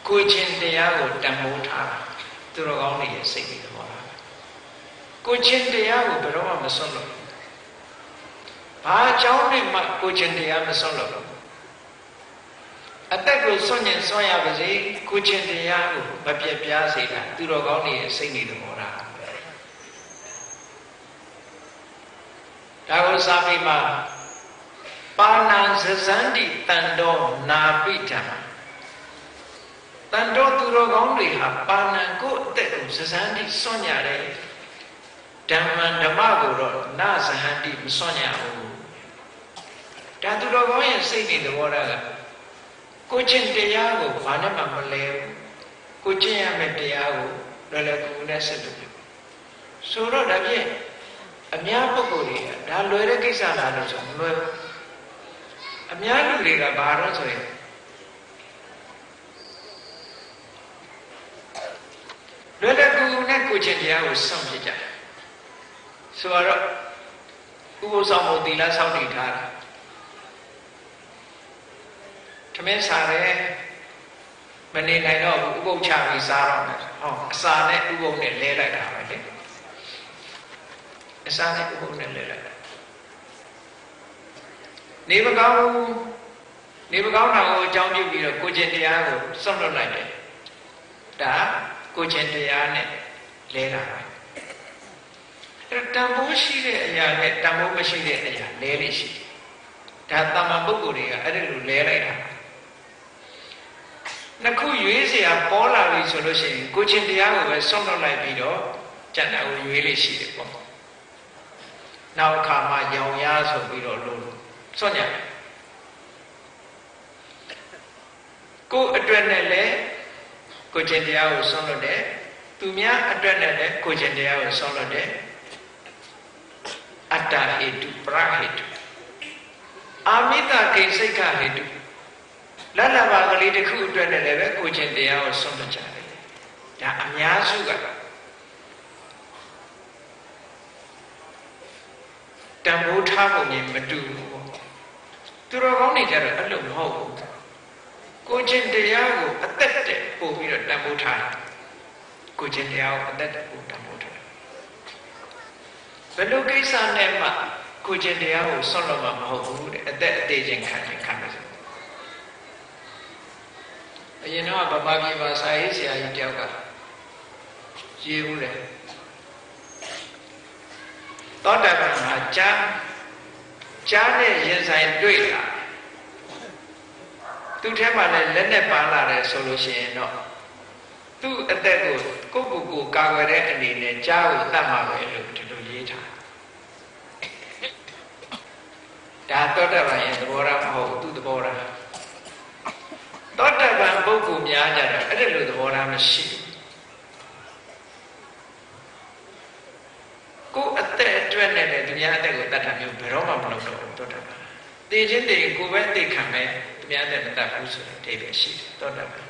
ကိုချင်းတရားကိုတန်ဖိုးထားတာသူတော်ကောင်းတွေရဲ့စိတ်နေသဘောထား ကိုချင်းတရားကိုဘယ်တော့မှမစွန့်လို့ဘာအကြောင်းနဲ့မှကိုချင်းတရားမစွန့်လို့အသက်ကိုစွန့်ရင်စွန့်ရပါစေကိုချင်းတရားကိုမပြတ်ပြားစေတာသူတော်ကောင်းတွေရဲ့စိတ်နေသဘောထားဒါကိုစာပေမှာပါဏံဇဇန္တိတန်တော်နာပိဋံတန်တော်သူတော်ကောင်းတွေဟာပါဏံကိုအသက်ကိုဇဇန္တိစွန့်ကြတယ် ဓမ္မံဓမ္မကိုတော့နာဇဟန္တိမစွန့်ကြဘူးဒါသူတော်ကောင်းရဲ့စိတ်နေသဘောထားကကိုချင်းတရားကိုဘာနဲ့မှမလဲဘူးကိုချင်းရမယ့်တရားကိုလွယ်လွယ်ကူကူနဲ့ဆက်လုပ်ပြုဆိုတော့ဒါဖြင့်အများပုဂ္ဂိုလ်တွေကဒါလွယ်တဲ့ကိစ္စလားလို့ဆိုမလွယ်ဘူးအများလူတွေကဘာတော့ဆိုရင်လွယ်တဲ့ကူနဲ့ကိုချင်းတရားကိုစောင့်ပြကြတယ် ဆိုတော့ဥပုသ်ဆောင်မှုသီလစောင့်တည်ထားတာထမင်းစားတယ်မနေနိုင်တော့ဘူးဥပုသ်ချပြီးစားတော့မယ်ဟောအစာနဲ့ဥပုသ်နဲ့လဲလိုက်တာပဲလေအစာနဲ့ဥပုသ်နဲ့လဲလိုက်တာနေမကောင်းနေမကောင်းတာကိုအကြောင်းပြုပြီးတော့ကိုကျင်တရားကိုစွန့်လွတ်လိုက်တယ်ဒါကိုကျင်တရားနဲ့လဲတာပဲအဲ တန်ဖိုးရှိတဲ့အရာနဲ့တန်ဖိုးမရှိတဲ့အရာလဲလေရှိတယ်။ဒါတာမန်ပုဂ္ဂိုလ်တွေကအဲ့ဒါလိုလဲလိုက်တာ။နှစ်ခုရွေးစရာပေါ်လာပြီဆိုလို့ရှိရင်ကိုချင်းတရားကိုပဲဆွန့်လွတ်လိုက်ပြီးတော့ကျန်တာကိုရွေးလေရှိတယ်ပေါ့။နောက်အခါမှာရောင်ရဆိုပြီးတော့လို့ဆွန့်ညာ။ကိုအတွက်နဲ့လဲကိုချင်းတရားကိုဆွန့်လွတ်တယ်။သူများအတွက်နဲ့လဲကိုချင်းတရားကိုဆွန့်လွတ်တယ်။ အတ္တဟေတုပရဟေတုအာမိတကိစိတ်ခဟေတုလတ်လပါကလေးတစ်ခုအတွက်နဲ့လည်းပဲကိုချင်းတရားကိုဆုံးမကြတယ်ဒါအများစုကတန်ဖိုးထားပုံကြီးမတူဘူးပေါ့သူတော်ကောင်းတွေကြတော့အဲ့လိုမဟုတ်ဘူးကိုချင်းတရားကိုအသက်တက်ပို့ပြီးတော့တန်ဖိုးထားတယ်ကိုချင်းတရားကိုအသက်တက်ပို့တန်ဖိုးထား ဘယ်လိုကိစ္စနဲ့မှကိုချင်းတရားကိုဆွတ်လို့မှမဟုတ်ဘူးတဲ့အသက်အသေးချင်းခံရင်ခံပါစေအရင်တော့ဗမာပြည်မှာစာရေးဆရာကြီးတယောက်ကရေးဦးတယ်သောတာပန်မှာကြားကြားနဲ့ရင်ဆိုင်တွေ့လာသူထဲမှာလည်းလက်နဲ့ပါလာတယ်ဆိုလို့ရှိရင်တော့သူ့အသက်ကိုကိုယ့်ကိုယ်ကိုကာကွယ်တဲ့အနေနဲ့ကြားကိုတတ်မှာပဲလို့ဒီလို ရေးထားဒါသောတာပန်ရဲ့သဘောထားမဟုတ်သူ့သဘောထားသောတာပန်ပုဂ္ဂိုလ်များကြတော့အဲ့ဒီလိုသဘောထားမရှိကိုယ်အသက်အတွက်နဲ့လည်းသူများအသက်ကိုတတ်တာမျိုးဘယ်တော့မှမလုပ်တော့ဘူးသောတာပန်သိချင်းတည်းကိုယ်ပဲသိခံမဲ့သူများအသက်မတတ်ဘူးဆိုတဲ့အဓိပ္ပာယ်ရှိတယ်သောတာပန်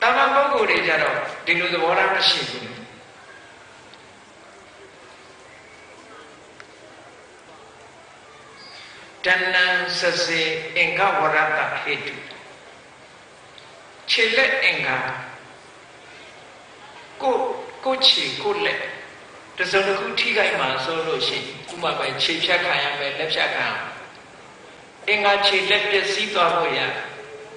တာမန်ပုဂ္ဂိုလ်တွေကြတော့ဒီလိုသဘောထားမရှိဘူး တဏ္ဏစစေအင်္ဂဝရတဟိတုခြခြေလက်အင်္ဂါကိုကိုခြေကိုလက်တစုံတစ်ခုထိခိုက်မှဆိုလို့ရှိရင်ဥပမာပဲခြေဖြတ်ခံရမယ်လက်ဖြတ်ခံအင်္ဂါခြေလက်ပျက်စီးသွားဖို့ရ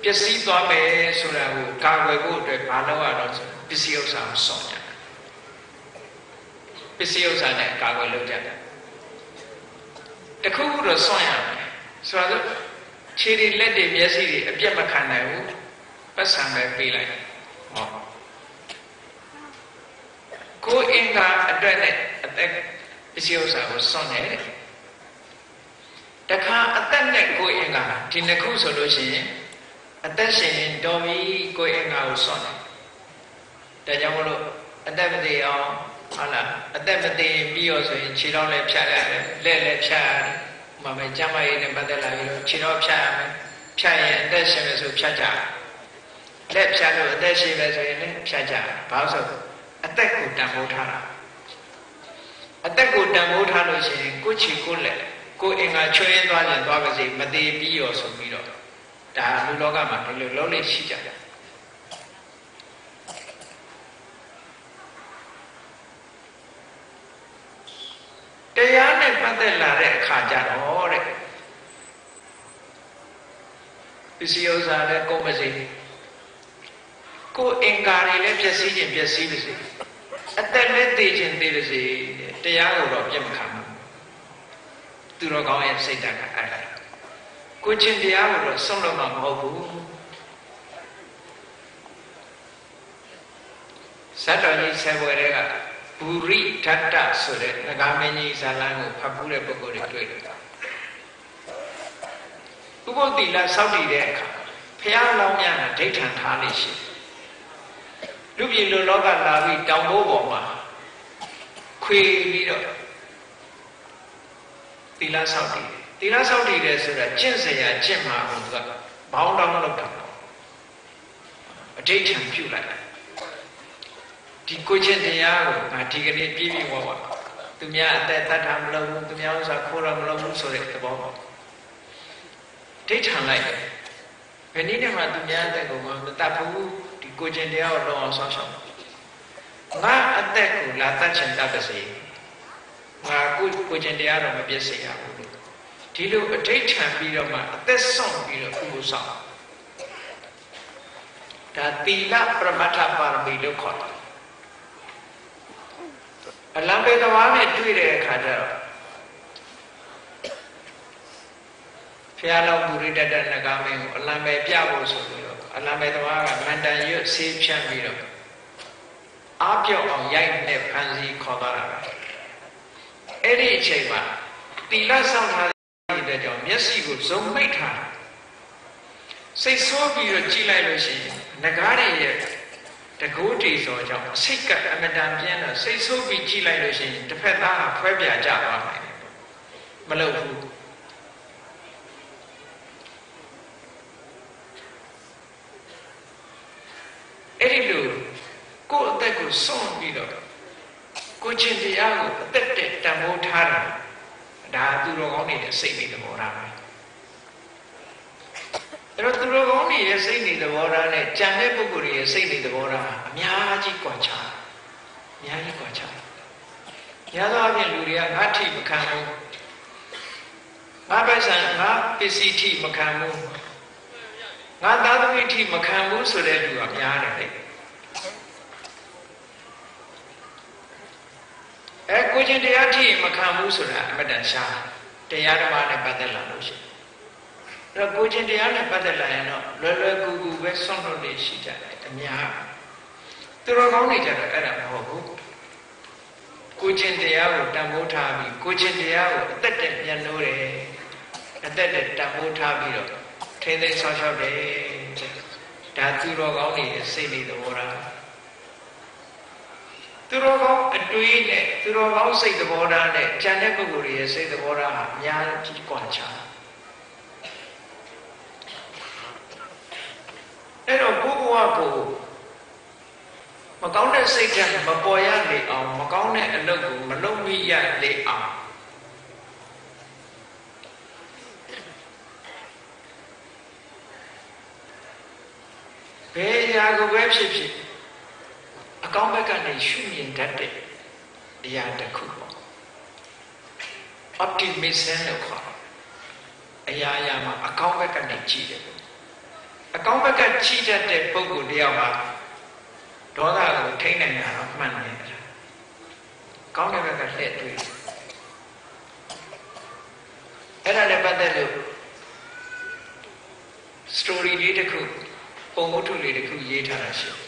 ပျက်စီးသွားမယ်ဆိုတာကိုကာကွယ်ဖို့အတွက်ဘာလုပ်ရတော့ဆိုပစ္စည်းဥစ္စာကိုစောင့်ကြတယ်ပစ္စည်းဥစ္စာနဲ့ကာကွယ်လုပ်ကြတယ် တခုခုတော့စောင့်ရမယ်ဆိုတော့ခြေတွေလက်တွေမျက်စိတွေအပြတ်မခံနိုင်ဘူးပတ်စံပဲပေးလိုက်ဟောကိုအင်္ဂါအတွက်နဲ့အသက်ပစ္စည်းဥစ္စာကိုစွန့်တယ်တခါအသက်နဲ့ကိုအင်္ဂါဒီနှစ်ခုဆိုလို့ရှိရင်အသက်ရှင်တော်ပြီကိုအင်္ဂါကိုစွန့်တယ်ဒါကြောင့်မလို့အသက်မသေးအောင် ဟုတ်လားအသက်မသေးပြီးရောဆိုရင်ခြေတော်လည်းဖြတ်ရတယ်လက်လည်းဖြတ်ရတယ်ဥပမာကျမ်းမာရေးနဲ့ပတ်သက်လာပြီးတော့ခြေတော်ဖြတ်ရမယ်ဖြတ်ရင်အသက်ရှင်မယ်ဆိုဖြတ်ကြလက်ဖြတ်လို့အသက်ရှင်မယ်ဆိုရင်လည်းဖြတ်ကြဘာလို့ဆိုအသက်ကိုတန်ဖိုးထားတာအသက်ကိုတန်ဖိုးထားလို့ရှိရင်ကိုချီကိုလက်ကိုအင်္ဂါချွေးသွားရင်သွားပါစေမသေးပြီးရောဆိုပြီးတော့ဒါလူလောကမှာဒီလိုလုံးလေးရှိကြတယ် တရားနဲ့ပတ်သက်လာတဲ့အခါကျတော့တဲ့ပစ္စည်းဥစ္စာလည်းကုန်ပါစေကိုအင်္ဂါတွေလည်းပျက်စီးခြင်းပျက်စီးပါစေအသက်လည်းသိခြင်းသိပါစေတရားကိုတော့ပြတ်မခံဘူးသူတော်ကောင်းရဲ့စိတ်ဓာတ်ကအဲ့ဒါကိုချင်းတရားကိုတော့ဆုံးလို့မှမဟုတ်ဘူးဇတ်တော်ကြီးဆယ်ဘွယ်တွေက ဘူရိဓတ္တဆိုတဲ့ငကားမင်းကြီးဇာလန်းကိုဖတ်ဖူးတဲ့ပုဂ္ဂိုလ်တွေတွေ့တယ်ဥပုသ္တိလစောင့်တည်တဲ့အခါဖះလောင်းများကဒိဋ္ဌံထားနေရှိလူပြည်လူလောကလာပြီးတောင်ဘိုးပေါ်မှာခွေပြီးတော့သီလစောင့်တည်သီလစောင့်တည်တယ်ဆိုတာကျင့်စရာကျင့်မှာကိုကဘောင်းတောင်းလောက်တာအဋိဋ္ဌံပြုလိုက် ဒီကိုချင်းတရားကိုငါဒီကနေ့ပြည့်ပြည့်ဝဝသူများအသက်တတ်တာမလုပ်ဘူးသူများဥစ္စာခိုးတာမလုပ်ဘူးဆိုတဲ့သဘောပေါ့ဒိဋ္ဌံလိုက်တယ်ဘယ်နည်းနဲ့မှသူများအသက်ကိုမတတ်ဘူးဒီကိုချင်းတရားကိုလုံးအောင်ဆောင်းရှောက်ငါအသက်ကိုလာတတ်ချင်တတ်ပါစေငါကိုကိုချင်းတရားတော့မပြည့်စေရဘူးလို့ဒီလိုအဋိဋ္ဌံပြီးတော့မှအသက်ဆုံးပြီးတော့ကုသိုလ်ဆောင်ဒါသီလပရမတ္ထပါရမီလို့ခေါ်တယ် အလံပေသမားနဲ့တွေ့တဲ့အခါကျတော့ဖះလောက်ပုရိတတနဂမင်းကိုအလံပေပြဖို့ဆိုပြီးတော့အလံပေသမားကမန္တန်ရွတ်ဆေးဖြန့်ပြီးတော့အားပြော့အောင်ရိုက်နဲ့ဖန်စီခေါ်သွားတာပဲအဲ့ဒီအချိန်မှာတီလဆောင်ထားတဲ့ကြောင့်မျက်စိကိုဇုံမိတ်ထားစိတ်ဆိုးပြီးတော့ကြည့်လိုက်လို့ရှိရင်ငကားတွေရဲ့ တကူတီစောကြောင့်စိတ်ကအမတန်ပြင်းတော့စိတ်ဆိုးပြီးကြည့်လိုက်လို့ရှိရင်တစ်ဖက်သားကဖွဲပြကြသွားနိုင်တယ်မလုပ်ဘူးအဲ့ဒီလိုကိုယ့်အသက်ကိုစွန့်ပြီးတော့ကိုချင်းတရားကိုအသက်တဲ့တန်ဖိုးထားတာဒါသူတော်ကောင်းနေတဲ့စိတ်တွေသဘောထားပဲအဲ့ တော့သူတော်ကောင်းတွေရဲ့စိတ်နေသဘောထားနဲ့ကြံတဲ့ပုဂ္ဂိုလ်တွေရဲ့စိတ်နေသဘောထားအများကြီးကွာခြားအများကြီးကွာခြားရသောအပြင်လူတွေကငါထိမခံဘူးငါပဲဆန်ငါပစ္စည်းထိမခံဘူးငါသားသမီးထိမခံဘူးဆိုတဲ့လူကများတယ်လေအဲကိုချင်းတရားထိမခံဘူးဆိုတာအမတန်ရှားတရားဓမ္မနဲ့ပတ်သက်လာလို့ရှိရင်အဲ့ တော့ကိုချင်းတရားနဲ့ပတ်သက်လာရင်တော့လွယ်လွယ်ကူကူပဲဆွန့်လွတ်နေရှိကြတယ်အများသူတော်ကောင်းတွေကြတော့အဲ့ဒါမဟုတ်ဘူးကိုချင်းတရားကိုတန်ဖိုးထားပြီးကိုချင်းတရားကိုအသက်တက်ပြန်လို့တယ်အသက်တက်တန်ဖိုးထားပြီးတော့ထိမ့်သိမ်းဆောက်ရှောက်တယ်ဒါသူတော်ကောင်းတွေစိတ်လေးသဘောထားသူတော်ကောင်းအတွေးနဲ့သူတော်ကောင်းစိတ်သဘောထားနဲ့ဉာဏ်တဲ့ပုဂ္ဂိုလ်ရဲ့စိတ်သဘောထားဟာအများကြီးကွာခြား အဲ့တော့ကိုဘဝကိုမကောင်းတဲ့စိတ်ဓာတ်မပေါ်ရလေအောင်မကောင်းတဲ့အလုပ်ကိုမလုပ်မိရလေအောင်ဘယ်ရာတစ်ခုပဲဖြစ်ဖြစ်အကောင်းဘက်ကနေရှုမြင်တတ်တဲ့အရာတစ်ခုပေါ့ optimism လို့ခေါ်တယ်အရာအရာမှာအကောင်းဘက်ကနေကြည့်တယ် အကောင်းဘက်ကကြည့်တတ်တဲ့ပုဂ္ဂိုလ်တယောက်ဟာဒေါသကိုထိန်းနိုင်တာတော့မှန်တယ်ကောင်းတဲ့ဘက်ကလှည့်တွေ့အဲ့ဒါလည်းပတ်သက်လို့ story လေးတစ်ခုပုံဝတ္ထုလေးတစ်ခုရေးထားတာရှိတယ်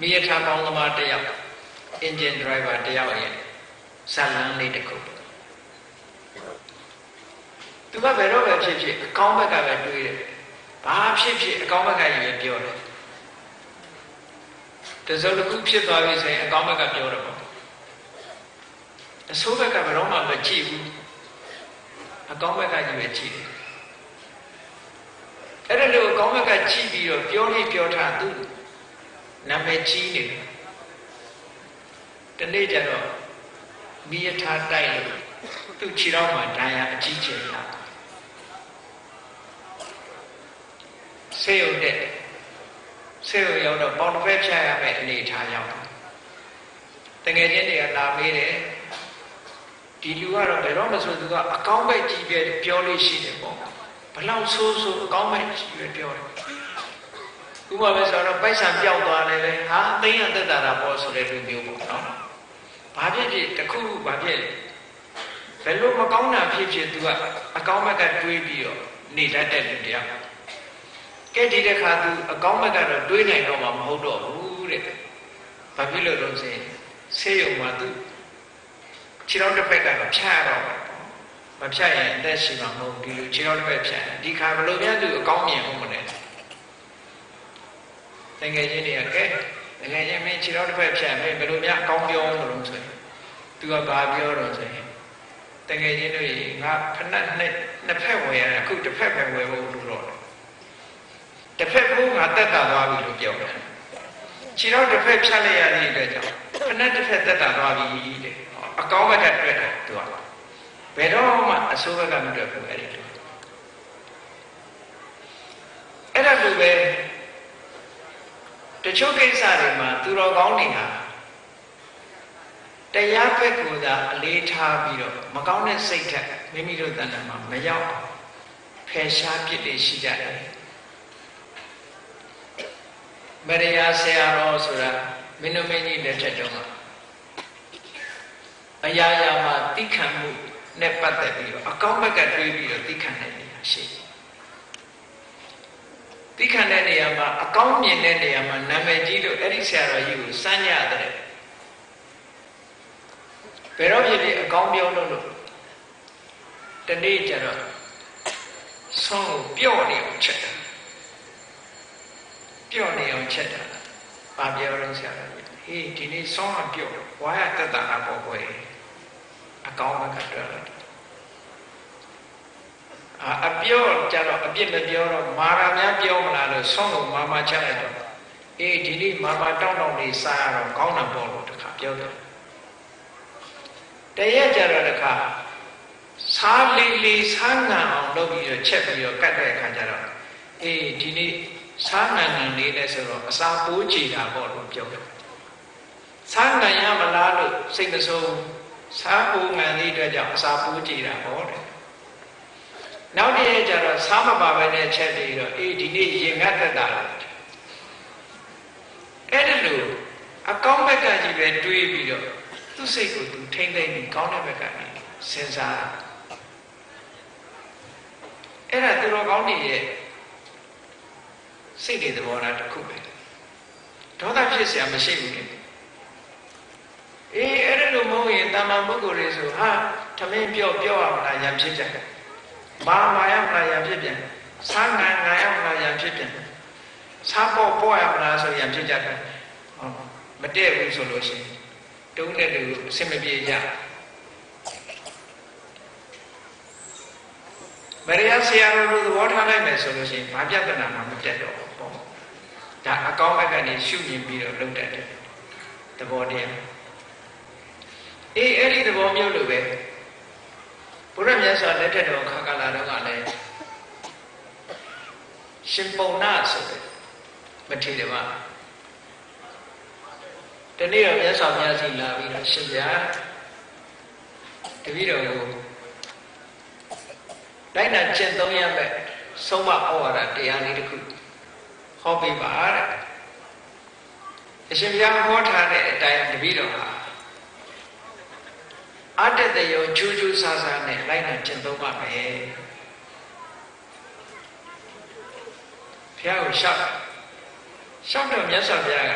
မိရထားပေါင်းသမားတစ်ယောက် engine driver တစ်ယောက်ရဲ့ဇာလန်းလေးတစ်ခု သူကဘယ်တော့ပဲဖြစ်ဖြစ်အကောင်းဘက်ကပဲတွေးတယ်ဘာဖြစ်ဖြစ်အကောင်းဘက်ကကြီးပဲပြောတယ်တစုံတစ်ခုဖြစ်သွားပြီဆိုရင်အကောင်းဘက်ကပြောတယ်ပေါ့အဆိုးဘက်ကဘယ်တော့မှမကြည့်ဘူးအကောင်းဘက်ကကြီးပဲကြည့်တယ်အဲ့ဒါလို့အကောင်းဘက်ကကြည့်ပြီးတော့ပြောနေပြောထားသူနာမည်ကြီးနေတယ်တနေ့ကျတော့မိယထာတိုက်လို့သူ့ခြေထောက်မှာဒဏ်ရာအကြီးကျယ်လာ ဆေးရုံတဲ့ဆေးရုံရောက်တော့ပေါင်တစ်ဖက်ဖြတ်ရမယ်အနေထားရောက်တငယ်ချင်းတွေကလာမေးတယ်ဒီလူကတော့ဘယ်တော့မှဆိုသူကအကောင်းပဲကြည့်ပြပြောလို့ရှိတယ်ပေါ့ဘလောက်ဆိုးဆိုးအကောင်းပဲကြည့်ပြပြောတယ်ဥပမာပဲဆိုတော့ပိုက်ဆံပြောက်သွားတယ်လေဟာသိရသက်တာတာပေါ့ဆိုတဲ့လူမျိုးပေါ့နော်ဘာဖြစ်ဖြစ်တခုဘာဖြစ်ဘယ်လိုမကောင်းတာဖြစ်ဖြစ်သူကအကောင်းဘက်ကတွေးပြီးတော့နေတတ်တဲ့လူတယော က်ကဲဒီတစ်ခါသူအကောင်းဘက်ကတော့တွေးနိုင်တော့မှမဟုတ်တော့ဘူးတဲ့ဘာဖြစ်လို့လဲဆိုရင်ဆေးရုံမှာသူခြေတော်တစ်ဖက်ကတော့ဖြတ်ရတော့မဖြတ်ရင်အသက်ရှင်မှာမဟုတ်ဒီလိုခြေတော်တစ်ဖက်ဖြတ်ဒီခါဘယ်လိုများသူအကောင်းမြင်အောင်မလဲတကယ်ချင်းတွေကကဲတကယ်ချင်းမင်းခြေတော်တစ်ဖက်ဖြတ်မင်းဘယ်လိုများအကောင်းပြောမလို့ဆိုရင်သူကဘာပြောတော့ဆိုရင်တကယ်ချင်းတို့ငါဖက်နှစ်နှစ်ဖက်ဝယ်ရအခုတစ်ဖက်ပဲဝယ်ဖို့လို့တော့ တစ်ဖက်ကိုငါတက်တာသွားပြီလို့ပြောတယ်ခြေတော်တစ်ဖက်ဖြတ်လိုက်ရတဲ့အတွက်ကြောင့်ဖက်နှစ်တစ်ဖက်တက်တာသွားပြီတဲ့အကောင်းဘက်ကတွေ့တာသူကဘယ်တော့မှအဆိုးဘက်ကမတွေ့ဘူးအဲ့ဒီအဲ့ဒါလိုပဲတချို့ကိစ္စတွေမှာသူတော်ကောင်းတွေဟာတရားဘက်ကိုသာအလေးထားပြီးတော့မကောင်းတဲ့စိတ်ဓာတ်မိမိတို့တဏ္ဍာမှာမရောက်ဖယ်ရှားပြစ်တွေရှိကြတယ် မရိယာဆရာတော်ဆိုတာမင်းတို့မင်းကြီးလက်ထက်တုန်းကအရာရာမှာတိခံမှုနဲ့ပတ်သက်ပြီးတော့အကောင်းဘက်ကတွေးပြီးတော့တိခံတဲ့နေရာရှိတယ်တိခံတဲ့နေရာမှာအကောင်းမြင်တဲ့နေရာမှာနာမည်ကြီးလို့အဲ့ဒီဆရာတော်ကြီးကိုစမ်းကြတဲ့ဘယ်တော့ဖြစ်ဖြစ်အကောင်းပြောလို့လို့တနေ့ကျတော့ဆုံးကိုပြော့နေအောင်ချက်တယ် ပြော့နေအောင်ချက်တာဘာပြောလို့ဆရာတော်ကြီးဟေးဒီနေ့ဆုံးအောင်ပြော့ဝါရတက်တာပေါ့ကွယ်အကောင်းဘက်ကတွေ့လိုက်အာအပြောကြတော့အပြစ်မပြောတော့မာရာများပြောမလားလို့ဆုံးလို့မာမချလိုက်တော့အေးဒီနေ့မာမတောင်းတောင်းလေးစားရတော့ကောင်းတာပေါ့လို့တခါပြောတယ်တရက်ကြတော့တခါစားလေးလေးစားငံအောင်လုပ်ပြီးတော့ချက်ပြီးတော့ကတ်တဲ့အခါကျတော့အေးဒီနေ့ စားငံငံလေးလဲဆိုတော့အစာပိုးချီတာပေါ့လို့ပြောတယ်စားငံရမလားလို့စိတ်မဆိုးစားပူငံလေးအတွက်ကြောင့်အစာပူကြည်တာဟောတယ်နောက်တည့်ကျတော့စားမပါပဲနဲ့ချက်ပြီးတော့အေးဒီနေ့ရင်ငတ်တက်တာအဲ့ဒါလို့အကောင်းဘက်ကကြီးပဲတွေးပြီးတော့သူ့စိတ်ကိုသူထိမ့်သိမ့်ပြီးကောင်းတဲ့ဘက်ကနေစဉ်းစားအဲ့ဒါသူတော်ကောင်းတွေရဲ့ စိတ်တွေသဘောထားတစ်ခုပဲဒေါသဖြစ်เสียမရှိဘူးလေအေးအဲ့ဒါလို့မဟုတ်ရင်တာမန်ပုဂ္ဂိုလ်တွေဆိုဟာသမင်းပြောပြောရမလားရံဖြစ်ကြတယ်မာမာရမလားရံဖြစ်ပြန်စားငံငံရမလားရံဖြစ်ပြန်စားပေါ်ပေါ်ရမလားဆိုရံဖြစ်ကြတယ်ဟောမတည့်ဘူးဆိုလို့ရှိရင်တုံးတဲ့လူအဆင်မပြေကြမရိယဆရာတော်တို့သဘောထားလိုက်မယ်ဆိုလို့ရှိရင်ဘာပြဿနာမှမပြတ်တော့ဘူးပေါ့ ဒါအကောင်းဘက်ကနေရှုမြင်ပြီးတော့လုပ်တတ်တယ်သဘောတရားအေးအဲ့ဒီသဘောမျိုးလိုပဲဘုရားမြတ်စွာလက်ထက်တော်ခါကာလတော့ကလည်းရှင်ပုံနာဆိုတဲ့မထေရမတနေ့တော့မြတ်စွာဘုရားစီလာပြီးတော့ရှင်ဗျာတပည့်တော်ကိုလိုက်နာကျင့်သုံးရမယ်ဆုံးမဩဝါဒတရားလေးတစ်ခု ဟောပေးပါတဲ့အရှင်ဘုရားဟောထားတဲ့အတိုင်းတပည့်တော်ဟာအတ္တတယောချူးချူးဆာဆာနဲ့လိုက်နာကျင့်သုံးပါမယ်ဘုရားကိုရှောက်ရှောက်တော့မြတ်စွာဘုရားက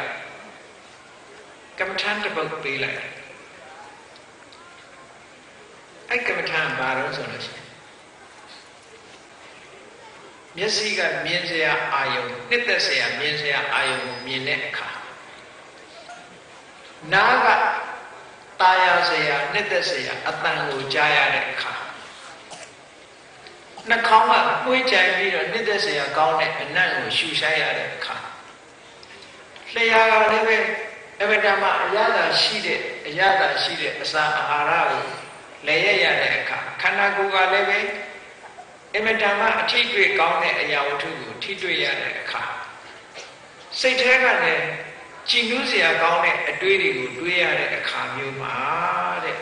ကမ္မထံတစ်ပုဒ်ပေးလိုက်အဲ့ကမ္မထံဘာလို့ဆိုလို့ရှိရင် မျက်စိကမြင်စရာအာယုံနှစ်သက်စရာမြင်စရာအာယုံကိုမြင်တဲ့အခါနားကตาရစရာနှစ်သက်စရာအတန်ကိုကြားရတဲ့အခါနှာခေါင်းကပွေးကြိုင်ပြီးတော့နှစ်သက်စရာကောင်းတဲ့အနံ့ကိုရှူဆိုင်ရတဲ့အခါလျှာကလည်းပဲအမတမအရသာရှိတဲ့အရသာရှိတဲ့အစာအာဟာရကိုလည်းရရတဲ့အခါခန္ဓာကိုယ်ကလည်းပဲ အမတမအထိတွေ့ကောင်းတဲ့အရာဝတ္ထုကိုထိတွေ့ရတဲ့အခါစိတ်ထဲကလည်းကြည်နူးစရာကောင်းတဲ့အတွေးတွေကိုတွေးရတဲ့အခါမျိုးမှာတဲ့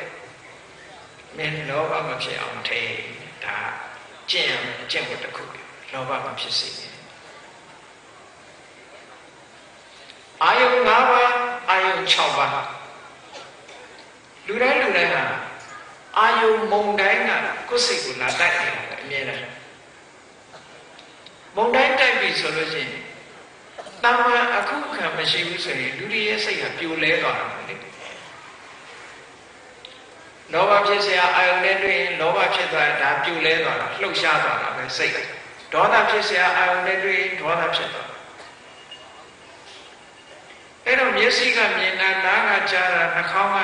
မင်းလောဘမဖြစ်အောင်ထိဒါကျင့်ရမယ်အကျင့်ကိုတစ်ခုလောဘမဖြစ်စေနဲ့အာယုံ၅ပါးအာယုံ6ပါးလူတိုင်းလူတိုင်းဟာအာယုံမုံတိုင်းကကိုယ်စိတ်ကိုလာတိုက်နေတာအ မြဲတမ်းမုံတိုင်းတိုက်ပြီဆိုလို့ရှိရင်တာမန်အခုခံမရှိဘူးဆိုရင်လူတွေရဲ့စိတ်ဟာပြိုလဲသွားတာလေလောဘဖြစ်เสียအာယုန်နဲ့တွေ့ရင်လောဘဖြစ်သွားတာပြိုလဲသွားတာလှုပ်ရှားသွားတာပဲစိတ်ဒေါသဖြစ်เสียအာယုန်နဲ့တွေ့ရင်ဒေါသဖြစ်သွားအဲ့တော့မျက်စိကမြင်တာနားကကြားတာနှာခေါင်းက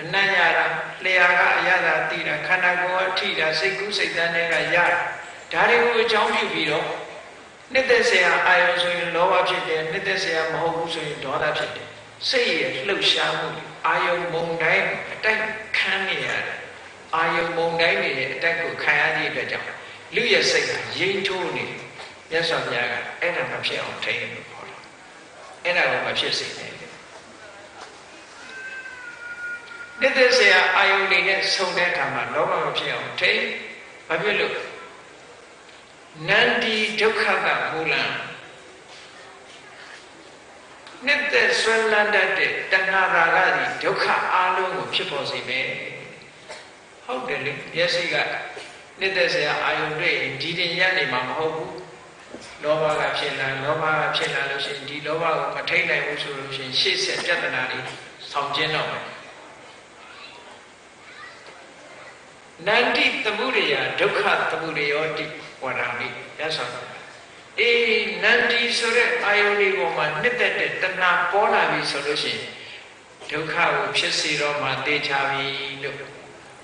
အနံ့ရတာလျှာကအရသာသိတာခန္ဓာကိုယ်ကထိတာစိတ်ကူးစိတ်တန်းတွေကရတာဒါတွေကိုအကြောင်းပြုပြီးတော့နှစ်သက်စရာအာယုံဆိုရင်လောဘဖြစ်တယ်နှစ်သက်စရာမဟုတ်ဘူးဆိုရင်ဒေါသဖြစ်တယ်စိတ်ရဲ့လှုပ်ရှားမှုအာယုံမုံတိုင်းအတိုက်ခံနေရတယ်အာယုံမုံတိုင်းတွေရဲ့အတိုက်ကိုခံရသည့်အတွက်ကြောင့်လူရဲ့စိတ်ကရိမ့်ထိုးနေမြတ်စွာဘုရားကအဲ့ဒါမဖြစ်အောင်ထိန်းလို့ဟောတယ်အဲ့ဒါကိုမဖြစ်စေနဲ့ နှစ်သက်စရာအာယုန်တွေနဲ့ဆုံတဲ့အခါမှာလောဘမဖြစ်အောင်ထိဘာဖြစ်လို့နန္ဒီဒုက္ခကမူလံနှစ်သက်ဆွဲလန်းတတ်တဲ့တဏှာရာဂသည်ဒုက္ခအလုံးကိုဖြစ်ပေါ်စေမယ်ဟုတ်တယ်လေမျက်စိကနှစ်သက်စရာအာယုန်တွေ့ရင်ဒီတင်ရနေမှာမဟုတ်ဘူးလောဘကဖြစ်လာလောဘကဖြစ်လာလို့ရှိရင်ဒီလောဘကိုမထိတ်နိုင်ဘူးဆိုလို့ရှိရင်ရှေ့ဆက်ပြဿနာတွေဆောင်ကျင်းတော့မယ် နန္တိသမှုရိယဒုက္ခသမှုရိယောတိဝရမိရသော်အေးနန္တိဆိုတဲ့အာယုန်ဒီပေါ်မှာနှစ်သက်တဲ့တဏှာပေါ်လာပြီဆိုလို့ရှိရင်ဒုက္ခကိုဖြစ်စေတော့မှသိချပြီလို့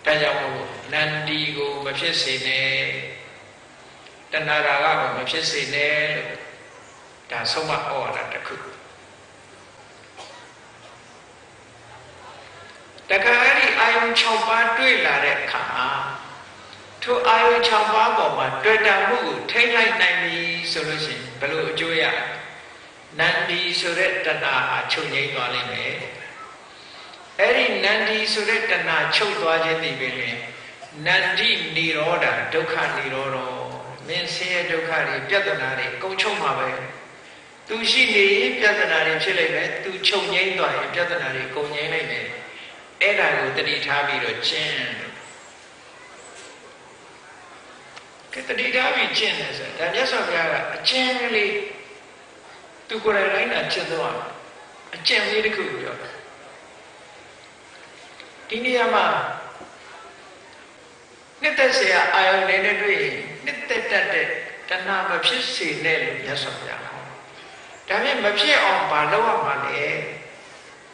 ဒါကြောင့်မို့နန္ဒီကိုမဖြစ်စေနဲ့တဏှာရာဂကိုမဖြစ်စေနဲ့လို့ဒါဆုံးမဩဝါဒတစ်ခုတခါအဲ့ဒီအာယုံ 6ပါးတွေ့လာတဲ့အခါမှာထိုအာယုံ6ပါးပေါ်မှာတွေ့တာမှုကိုထိမ့်လိုက်နိုင်ပြီဆိုလို့ရှိရင်ဘယ်လိုအကျိုးရနန္ဒီဆိုတဲ့တဏှာဟာချုပ်ငြိမ်းသွားလိမ့်မယ်အဲ့ဒီနန္ဒီဆိုတဲ့တဏှာချုပ်သွားခြင်းဒီပဲလေနန္ဒီនិရောဓဒုက္ခនិရောဓမင်းဆင်းရဲဒုက္ခတွေပြဿနာတွေကုန်ချုပ်မှာပဲသူရှိနေရင်ပြဿနာတွေဖြစ်လိမ့်မယ်သူချုပ်ငြိမ်းသွားရင်ပြဿနာတွေကုန်ငြိမ်းလိမ့်မယ် အဲ့ဒါကိုတတိထားပြီးတော့ကျင့်ကတတိထားပြီးကျင့်တယ်ဆိုဒါမြတ်စွာဘုရားကအကျင့်လေးသူကိုယ်တိုင်လိုက်တာကျင့်တော့အကျင့်လေးတစ်ခုပြောတာဒီနေရာမှာနှစ်သက်เสียအာယုန်လေးနဲ့တွေ့ရင်နှစ်သက်တတ်တဲ့တဏှာမဖြစ်စေနဲ့လို့မြတ်စွာဘုရားဟောဒါဖြင့်မဖြစ်အောင်မလုပ်ရမှာလေ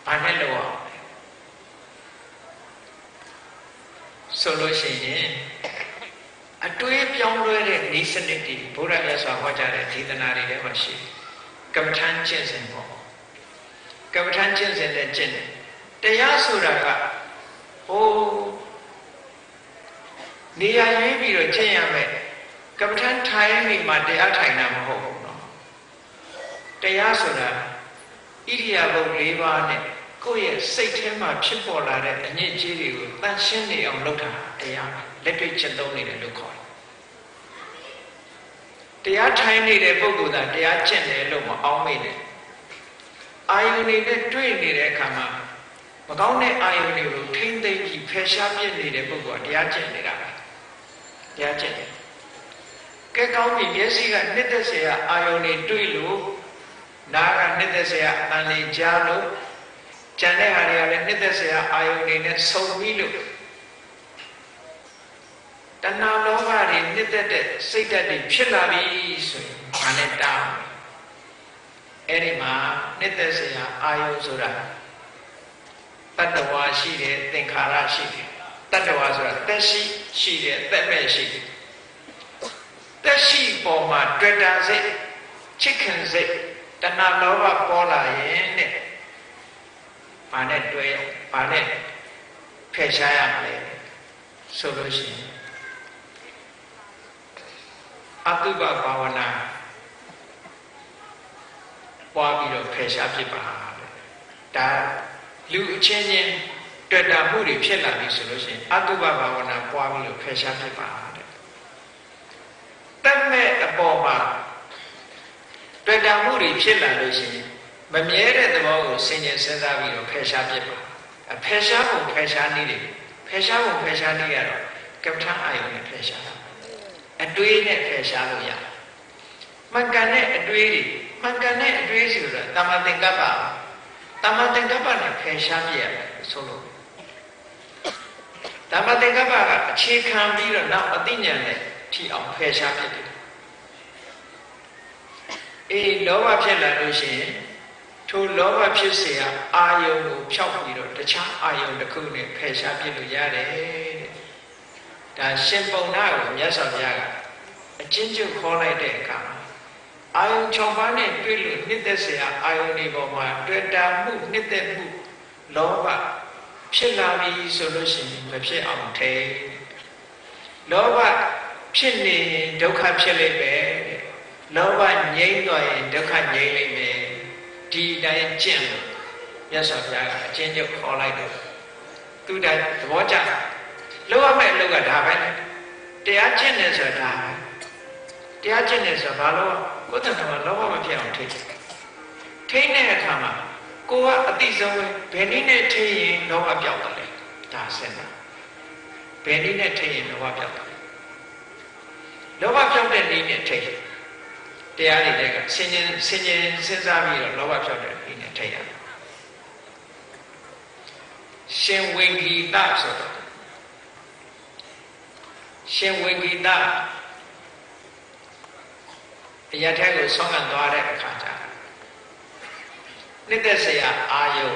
ဘာနဲ့လုပ်အောင် ဆိုလို့ရှိရင်အတွေးပြောင်းလဲတဲ့ဤစနစ်တွေဘုရားမြတ်စွာဟောကြားတဲ့ဒေသနာတွေထဲမှာရှိတယ်ကမ္မထမ်းကျင့်စဉ်ပေါ့ကမ္မထမ်းကျင့်စဉ်နဲ့ကျင့်တယ်တရားဆိုတာကဟိုနေရာရွေးပြီးတော့ကျင့်ရမယ်ကမ္မထန်ထိုင်နေမှာတရားထိုင်တာမဟုတ်ဘူးနော်တရားဆိုတာဣရိယာပုတ်၄ပါးနဲ့ ကိုယ့်ရဲ့စိတ်ထဲမှာဖြစ်ပေါ်လာတဲ့အညစ်အကြေးတွေကိုတန်ရှင်းနေအောင်လုပ်တာတရားလက်တွေ့ချက်သုံးနေတယ်လို့ခေါ်တယ်။တရားထိုင်နေတဲ့ပုဂ္ဂိုလ်သာတရားကျင့်တယ်လို့မအောင်မိနဲ့။အာယုန်တွေနဲ့တွေ့နေတဲ့အခါမှာမကောင်းတဲ့အာယုန်တွေကိုထိမ့်သိမ့်ပြီးဖယ်ရှားပြစ်နေတဲ့ပုဂ္ဂိုလ်ကတရားကျင့်နေတာပဲ။တရားကျင့်တယ်။ကဲကောင်းပြီမျက်စိကနှစ်သက်စရာအာယုန်တွေတွေ့လို့နားကနှစ်သက်စရာအတန်တွေကြားလို့ ကြံတဲ့ဟာတွေကလည်းနှစ်သက်စရာအာယုန်တွေနဲ့ဆုံပြီးလို့တဏှာလောဘတွေနှစ်သက်တဲ့စိတ်ဓာတ်တွေဖြစ်လာပြီဆိုရင်ဒါလည်းတားအဲ့ဒီမှာနှစ်သက်စရာအာယုန်ဆိုတာတတ္တဝါရှိတယ်သင်္ခါရရှိတယ်တတ္တဝါဆိုတာသက်ရှိရှိတယ်သက်မဲ့ရှိတယ်သက်ရှိပေါ်မှာတွေ့တာစိတ်ချစ်ခင်စိတ်တဏှာလောဘပေါ်လာရင်တဲ့ ဘာနဲ့တွဲဘာနဲ့ဖယ်ရှားရမလဲဆိုလို့ရှိရင်အတုပဘာဝနာပွားပြီးတော့ဖယ်ရှားဖြစ်ပါဒါလူအချင်းချင်းတွေ့တာမှုတွေဖြစ်လာပြီဆိုလို့ရှိရင်အတုပဘာဝနာပွားပြီးတော့ဖယ်ရှားဖြစ်ပါတဲ့တတ်မဲ့အပေါ်မှာတွေ့တာမှုတွေဖြစ်လာလို့ရှိရင် မမြဲတဲ့သဘောကိုဆင်ញင်စဉ်းစားပြီးတော့ဖယ်ရှားဖြစ်ပါအဖယ်ရှားဖို့ဖယ်ရှားနည်းတွေဖယ်ရှားဖို့ဖယ်ရှားနည်းရတော့ကပ္ပထအာယုနဲ့ဖယ်ရှားတာအတွေးနဲ့ဖယ်ရှားလို့ရမှန်ကန်တဲ့အတွေးတွေမှန်ကန်တဲ့အတွေးဆိုတာတမသင်္ကပ္ပတမသင်္ကပ္ပနဲ့ဖယ်ရှားပြရတယ်ဆိုလို့တမသင်္ကပ္ပကအခြေခံပြီးတော့နောက်အသိဉာဏ်နဲ့ထီအောင်ဖယ်ရှားပြတယ်အေးလောဘဖြစ်လာလို့ရှိရင် ထိုလောဘဖြစ်เสียအာယုံကိုဖြောက်ပြီးတော့တခြားအာယုံတစ်ခုနဲ့ဖယ်ရှားပြလို့ရတယ်တဲ့ဒါရှင်ပုံနာကိုမြတ်စွာဘုရားကအချင်းချင်းခေါ်လိုက်တဲ့အခါအာယုံ6ပါးနဲ့တွေ့လို့နှစ်သက်เสียအာယုံဒီပေါ်မှာတွေ့တာမှုနှစ်သက်မှုလောဘဖြစ်လာပြီဆိုလို့ရှိရင်မဖြစ်အောင်ထဲလောဘဖြစ်နေဒုက္ခဖြစ်လိမ့်မယ်လောဘငြိမ့်သွားရင်ဒုက္ခငြိမ့်လိမ့်မယ် ဒီတိုင်းကျင့်လို့မြတ်စွာဘုရားကအချင်းချုပ်ခေါ်လိုက်တော့သူတည်းသဘောကျလောက်ရမယ့်အလုပ်ကဒါပဲတရားကျင့်တယ်ဆိုတာဒါပဲတရားကျင့်တယ်ဆိုတာဘာလို့ကိုယ်တည်းကလောဘမဖြစ်အောင်ထိထိတဲ့အခါမှာကိုကအတိဆုံးပဲဘယ်နည်းနဲ့ထိရင်လောဘပြောက်တယ်လဲဒါစဉ်းစားဘယ်နည်းနဲ့ထိရင်လောဘပြောက်တယ်လောဘပြောက်တဲ့နည်းနဲ့ထိ တရားတွေတဲ့ကဆင်ញင်ဆင်ញင်စဉ်းစားပြီးတော့လောဘဖြောက်တဲ့ဒီနဲ့ထိတ်ရတယ်ရှင်ဝိဂီတဆိုတော့ရှင်ဝိဂီတအရာထဲကိုဆောင်းကန်သွားတဲ့အခါကျနှစ်သက်စရာအာယုံ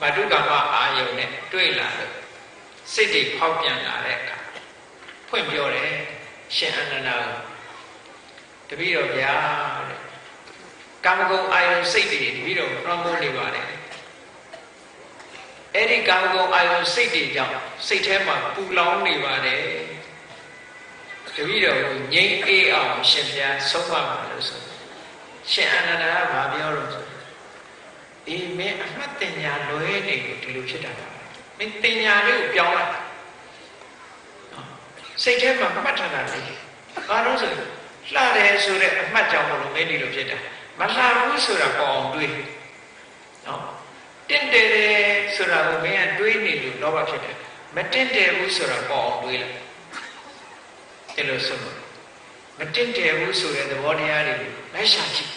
မတုကမအာယုံနဲ့တွေ့လာလို့စိတ်တွေဖောက်ပြန်လာတဲ့အခါဖွင့်ပြောတယ်ရှင်အနန္ဒာကို တပည့်တော်ဗျာတဲ့ကာမဂုဏ်အာယုစိတ်တွေတပည့်တော်ပရမိုးနေပါတယ်အဲ့ဒီကာမဂုဏ်အာယုစိတ်တွေကြောင့်စိတ်ထဲမှာပူလောင်နေပါတယ်တပည့်တော်ကိုငြိမ်းအေးအောင်ရှင်ဘုရားဆုံးမပါလို့ဆိုရှင်အနန္ဒာကဘာပြောလို့ဆိုအေးမင်းအမှတ်တင်ညာလွဲနေကိုဒီလိုဖြစ်တာပါမင်းတင်ညာလေးကိုပြောင်းလိုက်စိတ်ထဲမှာမှတ်ထားတာလေဘာလို့ဆို လှတယ်ဆိုတဲ့အမှတ်ကြောင့်မလို့မင်းဒီလိုဖြစ်တာမလှဘူးဆိုတာပေါ်အောင်တွေးနော်တင့်တယ်တယ်ဆိုတာကိုမင်းကတွေးနေလို့လောဘဖြစ်တယ်မတင့်တယ်ဘူးဆိုတာပေါ်အောင်တွေးလိုက်ဒီလိုဆိုလို့မတင့်တယ်ဘူးဆိုတဲ့သဘောတရားတွေကိုလိုက်ရှာကြည့်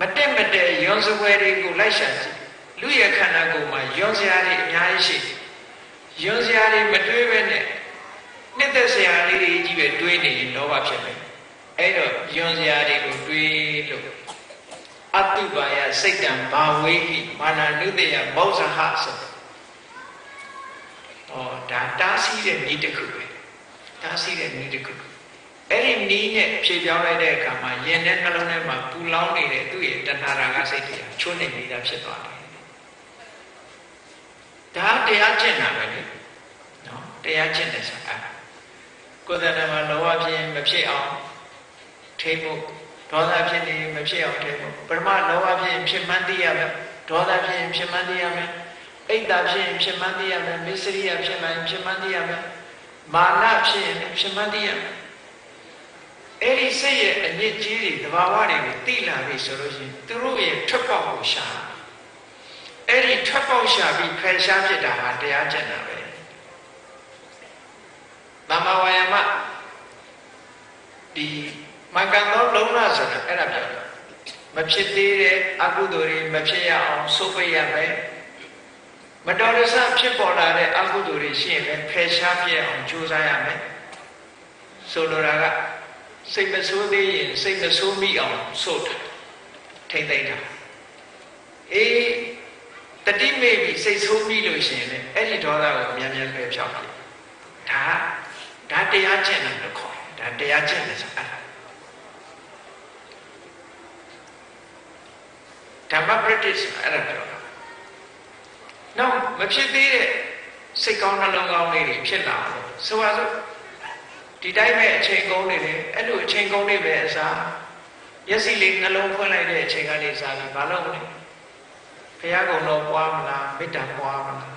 မတက်မတဲ့ယွန်စပွဲတွေကိုလိုက်ရှာကြည့်လူရဲ့ခန္ဓာကိုယ်မှာယွန်စရာတွေအများကြီးရှိယွန်စရာတွေမတွေးပဲနဲ့ နှစ်သက်စရာလေးတွေကြီးပဲတွေးနေရင်လောဘဖြစ်မယ်အဲ့တော့ယွန်စရာတွေကိုတွေးလို့အတုပါယစိတ်တံဘာဝေဟိမာနနုတယမောဇဟဆိုဩဒါတားဆီးတဲ့ဤတစ်ခုပဲတားဆီးတဲ့ဤတစ်ခုအဲ့ဒီနီးနဲ့ဖြေပြောင်းလိုက်တဲ့အခါမှာယင်တဲ့နှလုံးထဲမှာပူလောင်နေတဲ့သူ့ရဲ့တဏှာရာဂစိတ်တွေချိုးနေနေတာဖြစ်သွားတယ်ဒါတရားကျင့်တာပဲလေနော်တရားကျင့်တယ်ဆိုတာ ကိုယ်တဏ္ဍမှာလောဘဖြစ်မဖြစ်အောင်ထိဖို့ဒေါသဖြစ်နေမဖြစ်အောင်ထိဖို့ပရမလောဘဖြစ်ဖြစ်မှန်းသိရမယ်ဒေါသဖြစ်ဖြစ်မှန်းသိရမယ်အိတ်တာဖြစ်ရင်ဖြစ်မှန်းသိရမယ်မစ္စရိယဖြစ်မှန်းဖြစ်မှန်းသိရမယ်မာနဖြစ်ရင်ဖြစ်မှန်းသိရမယ်အဲ့ဒီစိတ်ရဲ့အညစ်အကြေးတွေတဘာဝတွေကိုသိလာပြီဆိုလို့ရှိရင်သူတို့ရဲ့ထွက်ပေါက်ကိုရှာအဲ့ဒီထွက်ပေါက်ရှာပြီးဖယ်ရှားဖြစ်တာဟာတရားကျင့်တာပဲ သမ္မာဝါယာမဒီမကံသောလုံးလာဆိုတာအဲ့ဒါပြောတာမဖြစ်သေးတဲ့အကုသိုလ်တွေမဖြစ်ရအောင်စိုးပိတ်ရမယ်မတော်တဆဖြစ်ပေါ်လာတဲ့အကုသိုလ်တွေရှိရင်လည်းဖယ်ရှားပြအောင်ကြိုးစားရမယ်ဆိုလိုတာကစိတ်မဆိုးသေးရင်စိတ်မဆိုးမိအောင်ဆို့တာထိမ့်သိမ့်တာအေးတတိမေပြီးစိတ်ဆိုးမိလို့ရှိရင်လည်းအဲ့ဒီဒေါသကိုမြန်မြန်ပဲဖြောက်ပြဒါ ဒါတရားကျင့်တယ်လို့ခေါ်တယ်ဒါတရားကျင့်တယ်ဆိုတာဓမ္မ practice အဲ့ဒါပြောတာနောက်မဖြစ်သေးတဲ့စိတ်ကောင်းနှလုံးကောင်းလေးတွေဖြစ်လာလို့ဆိုပါစို့ဒီတိုင်းပဲအချိန်ကုန်နေတယ်အဲ့လိုအချိန်ကုန်နေပဲအစားမျက်စိလေးနှလုံးဖွင့်လိုက်တဲ့အချိန်ကနေစားပြီးမလုပ်နဲ့ဘုရားကုံတော်ပွားမလားမေတ္တာပွားမလား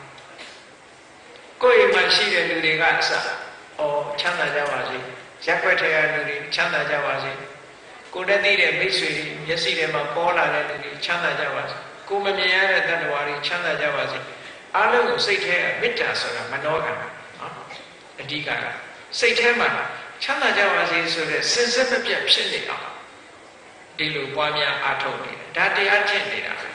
ကိုယ့်အိမ်မှာရှိတဲ့လူတွေကအစား အော်ချမ်းသာကြပါစေရက်ွက်ထဲကလူတွေချမ်းသာကြပါစေကိုတည်းသိတဲ့မိတ်ဆွေတွေမျက်စိထဲမှာပေါ်လာတဲ့လူတွေချမ်းသာကြပါစေကိုမမြင်ရတဲ့တဏ္ဍဝါတွေချမ်းသာကြပါစေအားလုံးကိုစိတ်ထဲကမေတ္တာဆိုတာမနောကံနော်အဓိကကစိတ်ထဲမှာချမ်းသာကြပါစေဆိုတဲ့စင်စစ်မပြတ်ဖြစ်နေအောင်ဒီလိုပွားများအားထုတ်နေတယ်ဒါတရားကျင့်နေတာပဲ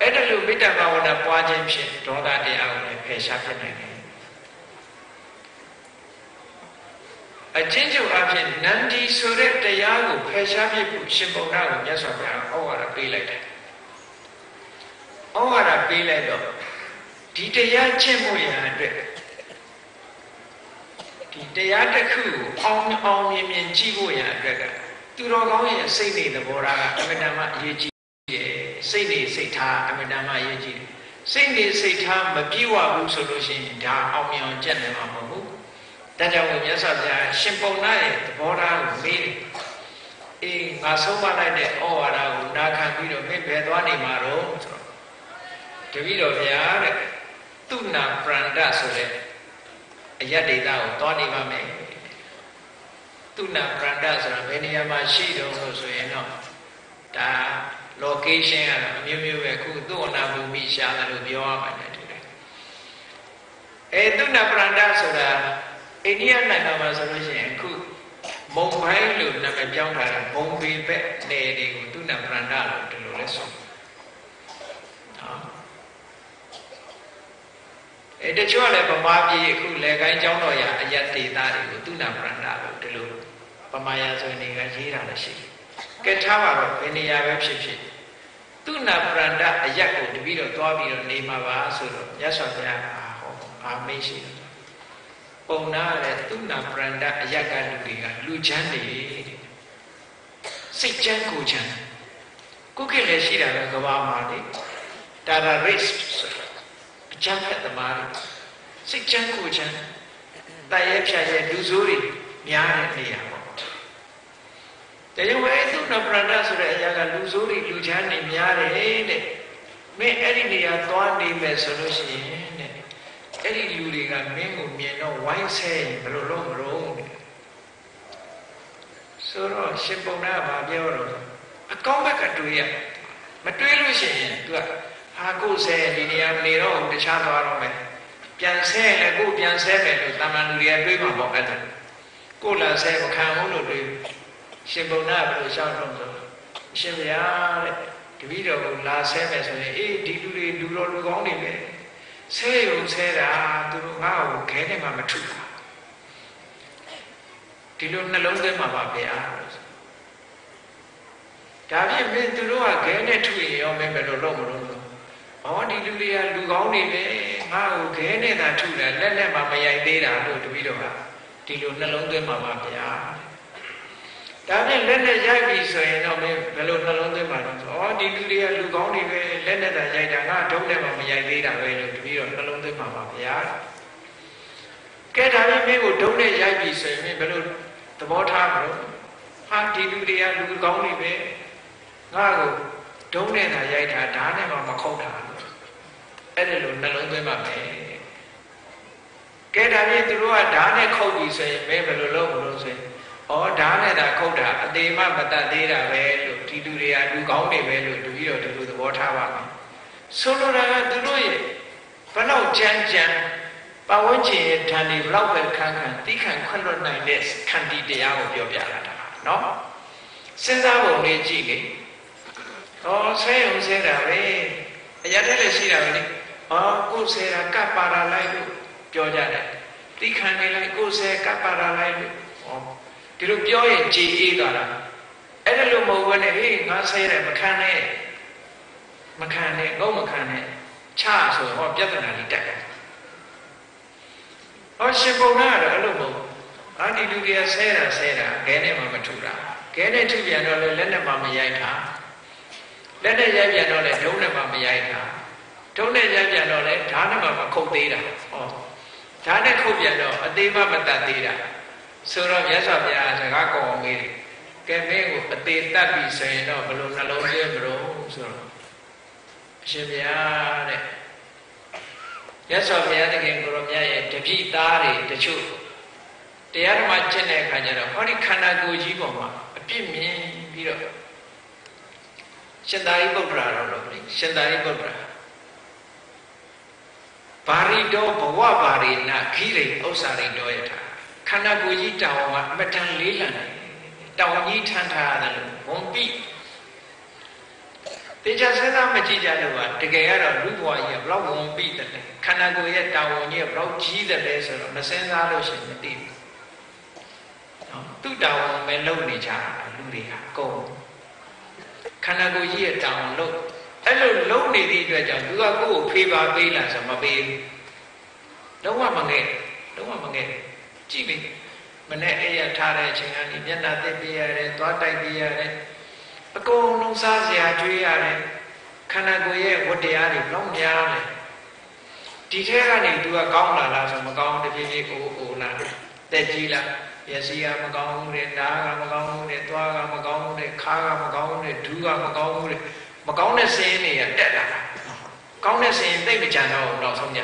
အဲ့ဒါလိုမေတ္တာဘာဝနာပွားခြင်းဖြင့်ဒေါသတရားကိုလည်းဖယ်ရှားပြနိုင်တယ် အချင်းချုပ်အဖြစ်နန္ဒီဆိုတဲ့တရားကိုဖယ်ရှားပြဖို့ရှင်ပုံနာကိုမြတ်စွာဘုရားဩဝါဒပေးလိုက်တယ်ဩဝါဒပေးလိုက်တော့ဒီတရားကျင့်ဖို့ရန်အတွက်ဒီတရားတစ်ခုကိုအောင်အောင်မြင်မြင်ကြည့်ဖို့ရန်အတွက်ကသူတော်ကောင်းရဲ့စိတ်နေသဘောထားကအမြဲတမ်းအရေးကြီးတယ်စိတ်နေစိတ်ထားအမြဲတမ်းအရေးကြီးတယ်စိတ်နေစိတ်ထားမပြေဝဘူးဆိုလို့ရှိရင်ဒါအောင်မြင်အောင်ကြက်နေမှာမဟုတ်ဘူး ဒါကြောင့်မြတ်စွာဘုရားရှင်ပုံနာရဲ့သဘောထားကိုမေးတယ်အေးငါဆုံးမလိုက်တဲ့ဩဝါဒကိုနာခံပြီးတော့မင်းဘယ်သွားနေမှာတော့ဆိုတော့တပည့်တော်ဘုရားတဲ့သူနာပရန္တဆိုတဲ့အယတ်ဒေတာကိုသွားနေပါမယ်သူနာပရန္တဆိုတာဘယ်နေရာမှာရှိတော့လို့ဆိုရင်တော့ဒါ location ကတော့အမျိုးမျိုးပဲခုသူ့အနာဘူမိရှာတယ်လို့ပြောရမှာလေတူတယ်အဲသူနာပရန္တဆိုတာ အိန္ဒိယနိုင်ငံမှာဆိုလို့ရှိရင်အခုမုံဘိုင်းလို့နာမည်ပြောင်းထားတဲ့ဘုံဘေဘက်နယ်တွေကိုသူနာပရန္တလို့ဒီလိုလဲဆိုအဲတချို့ကလည်းဗမာပြည်အခုလေကိုင်းကျောင်းတော်ရအယတ်ဒေတာတွေကိုသူနာပရန္တလို့ဒီလိုဗမာယာဆိုနေကရေးတာလည်းရှိတယ်ကဲထားပါတော့ဘယ်နေရာပဲဖြစ်ဖြစ်သူနာပရန္တအယတ်ကိုတပီတော့သွားပြီးတော့နေမှာပါဆိုတော့မြတ်စွာဘုရားအာဟောအာမိတ်ရှိတယ် ပုံနာတဲ့သူနာပရန္တအယတ်ကလူတွေကလူချမ်းနေတဲ့စိတ်ချမ်းကိုချမ်းကိုယ်ကလည်းရှိတာပဲကဘာမှာလေတာရာရစ်ဆိုတာအချမ်းဖက်သမားတွေစိတ်ချမ်းကိုချမ်းတရဲဖြတ်ရဲလူဆိုးတွေများတဲ့နေရာပေါ့တရားဝဲသူနပရဏဆိုတဲ့အရာကလူဆိုးတွေလူချမ်းတွေများတယ်တဲ့မင်းအဲ့ဒီနေရာသွားနေမယ်ဆိုလို့ရှိရင်တဲ့ အဲ့ဒီလူတွေကမင်းကိုမြင်တော့ဝိုင်းဆဲဘယ်လိုလုပ်မလို့တဲ့ဆိုတော့ရှင်ပုံနာကပြောတော့အကောင်းဘက်ကတွေးရမတွေးလို့ရှိရင် तू ကဟာကိုဆဲဒီနေရာနေတော့တခြားသွားတော့မယ်ပြန်ဆဲလည်းကိုပြန်ဆဲမယ်လို့တာမန်လူတွေကတွေးမှာပေါ့အဲ့ဒါကိုလာဆဲမခံဘူးလို့တွေးရှင်ဘုံနာဘယ်လိုရှောက်တော့ဆိုရှင်ဗျာတဲ့တပည့်တော်ကိုလာဆဲမယ်ဆိုရင်အေးဒီလူတွေလူတော်လူကောင်းတွေပဲ ဆဲရုံဆဲတာသူတို့ငါ့ကိုခဲနဲ့မှမထုတာဒီလိုနှလုံးသွင်းမှာပါဗျာဒါဖြင့်မင်းသူတို့ကခဲနဲ့ထုရင်ရောမင်းဘယ်လိုလုပ်မလို့ဩဒီလူတွေကလူကောင်းတွေပဲငါ့ကိုခဲနဲ့သာထုတယ်လက်နဲ့မှမရိုက်သေးတာလို့တပည့်တော်ကဒီလိုနှလုံးသွင်းမှာပါဗျာ ဒါနဲ့လက်နဲ့ရိုက်ပြီဆိုရင်တော့မင်းဘယ်လိုနှလုံးသွင်းမှာလဲဆိုဩဒီလူတွေကလူကောင်းတွေပဲလက်နဲ့သာရိုက်တာငါဒုံးနဲ့မှမရိုက်သေးတာပဲလို့တပည့်တော်နှလုံးသွင်းမှာပါဗျာကကဲဒါပေမဲ့ကိုဒုံနဲ့ရိုက်ပြီဆိုရင်ဘယ်လိုသဘောထားမလို့ဟာဒီလူတွေကလူကောင်းတွေပဲငါ့ကိုဒုံနဲ့သာရိုက်တာဓာတ်နဲ့မှမခုတ်တာအဲ့ဒါလိုနှလုံးသွင်းပါမယ်ကဲဒါပြင်သူတို့ကဓာတ်နဲ့ခုတ်ပြီဆိုရင်ဘယ်ဘယ်လိုလုပ်မလို့ဆိုရင် ဩဓာတ်နဲ့သာခုတ်တာအသေးမှမတတ်သေးတာပဲလို့ဒီလူတွေကလူကောင်းတွေပဲလို့တပည့်တော်ဒီလိုသဘောထားပါမယ်ဆိုလိုတာကသူတို့ရဲ့ဘလောက်ကြမ်းကြမ်းပဝန်းကျင်ရဲ့ဓာတ်တွေဘလောက်ပဲခန်းခန်းတိခံခွင့်လွတ်နိုင်တဲ့ခန္တီတရားကိုပြောပြလာတာနော်စဉ်းစားပုံလေးကြည့်လေဟောဆဲုံဆဲတာပဲအရာတဲ့လည်းရှိတာပဲလေဟောကိုယ်ဆဲတာကပ်ပါလာလိုက်လို့ပြောကြတယ်တိခံနေလိုက်ကိုယ်ဆဲကပ်ပါလာလိုက်လို့ဟော ဒီလိုပြောရင်ကြည်အေးသွားတာအဲ့ဒါလို့မဟုတ်ဘဲနဲ့ဟေးငါဆဲတယ်မခံနဲ့မခံနဲ့ငုံမခံနဲ့ချဆိုဟောပြဿနာကြီးတက်တယ်ဟောရှင်ပုံနာကတော့အဲ့လိုမဟုတ်အာဒီလူတွေကဆဲတာဆဲတာခဲနဲ့မှမထူတာခဲနဲ့ထုပြန်တော့လေလက်နဲ့မှမရိုက်တာလက်နဲ့ရိုက်ပြန်တော့လေဒုံးနဲ့မှမရိုက်တာဒုံးနဲ့ရိုက်ပြန်တော့လေဓာတ်နဲ့မှမခုတ်သေးတာဟောဓာတ်နဲ့ခုတ်ပြန်တော့အသေးမှမတတ်သေးတာ ဆိုတော့မြတ်စွာဘုရားစကားကောင်းမေးတယ်ကဲမင်းကိုအသေးတတ်ပြီဆိုရင်တော့ဘယ်လိုနှလုံးသွင်းမလို့ဆိုတော့အရှင်ဘုရားတဲ့မြတ်စွာဘုရားတခင်ကိုရောမြတ်ရဲ့တပိသားတွေတချို့တရားဓမ္မကျင့်တဲ့အခါကျတော့ဟောဒီခန္ဓာကိုယ်ကြီးပေါ်မှာအပြစ်မြင်ပြီးတော့ရှင်သာရိပုတ္တရာတော်လို့လေရှင်သာရိပုတ္တရာဘာရိတောဘဝဘာရိနာခိရိဥစ္စာရိတောယထာ ခန္ဓာကိုယ်ကြီးတောင်ကအမတန်လေးလံတယ်တောင်ကြီးထမ်းထားရတယ်လို့ဝန်ပိတေချာစဉ်းစားမကြည့်ကြလို့ကတကယ်ကတော့လူဘဝကြီးကဘလောက်ဝန်ပိတယ်လဲခန္ဓာကိုယ်ရဲ့တာဝန်ကြီးကဘလောက်ကြီးတယ်လဲဆိုတော့မစဉ်းစားလို့ရှိရင်မသိဘူးနော်သူ့တာဝန်ပဲလုပ်နေကြတာလူတွေကအကုန်ခန္ဓာကိုယ်ကြီးရဲ့တာဝန်လုပ်အဲ့လိုလုံးနေသည့်အတွက်ကြောင့်သူကကိုယ့်ကိုဖေးပါပေးလာဆိုမပေးဘူးလုံးဝမငဲ့လုံးဝမငဲ့ ကြည့်ပြီမနဲ့အဲ့ရထားတဲ့အချိန်ကနေမျက်နှာသိပေးရတယ်သွားတိုက်ပေးရတယ်အကုန်လုံးစားစရာကြွေးရတယ်ခန္ဓာကိုယ်ရဲ့ဝတ္တရားတွေဘလောက်များလဲဒီထဲကနေသူကကောင်းလာလားဆိုမကောင်းတဖြည်းဖြည်းကိုအိုလာတက်ကြီးလာမျက်စိကမကောင်းဘူးတဲ့နားကမကောင်းဘူးတဲ့သွားကမကောင်းဘူးတဲ့ခါးကမကောင်းဘူးတဲ့ဒူးကမကောင်းဘူးတဲ့မကောင်းတဲ့စင်းတွေကတက်လာတာကောင်းတဲ့စင်းသိမကြံတော့နောက်ဆုံးကြ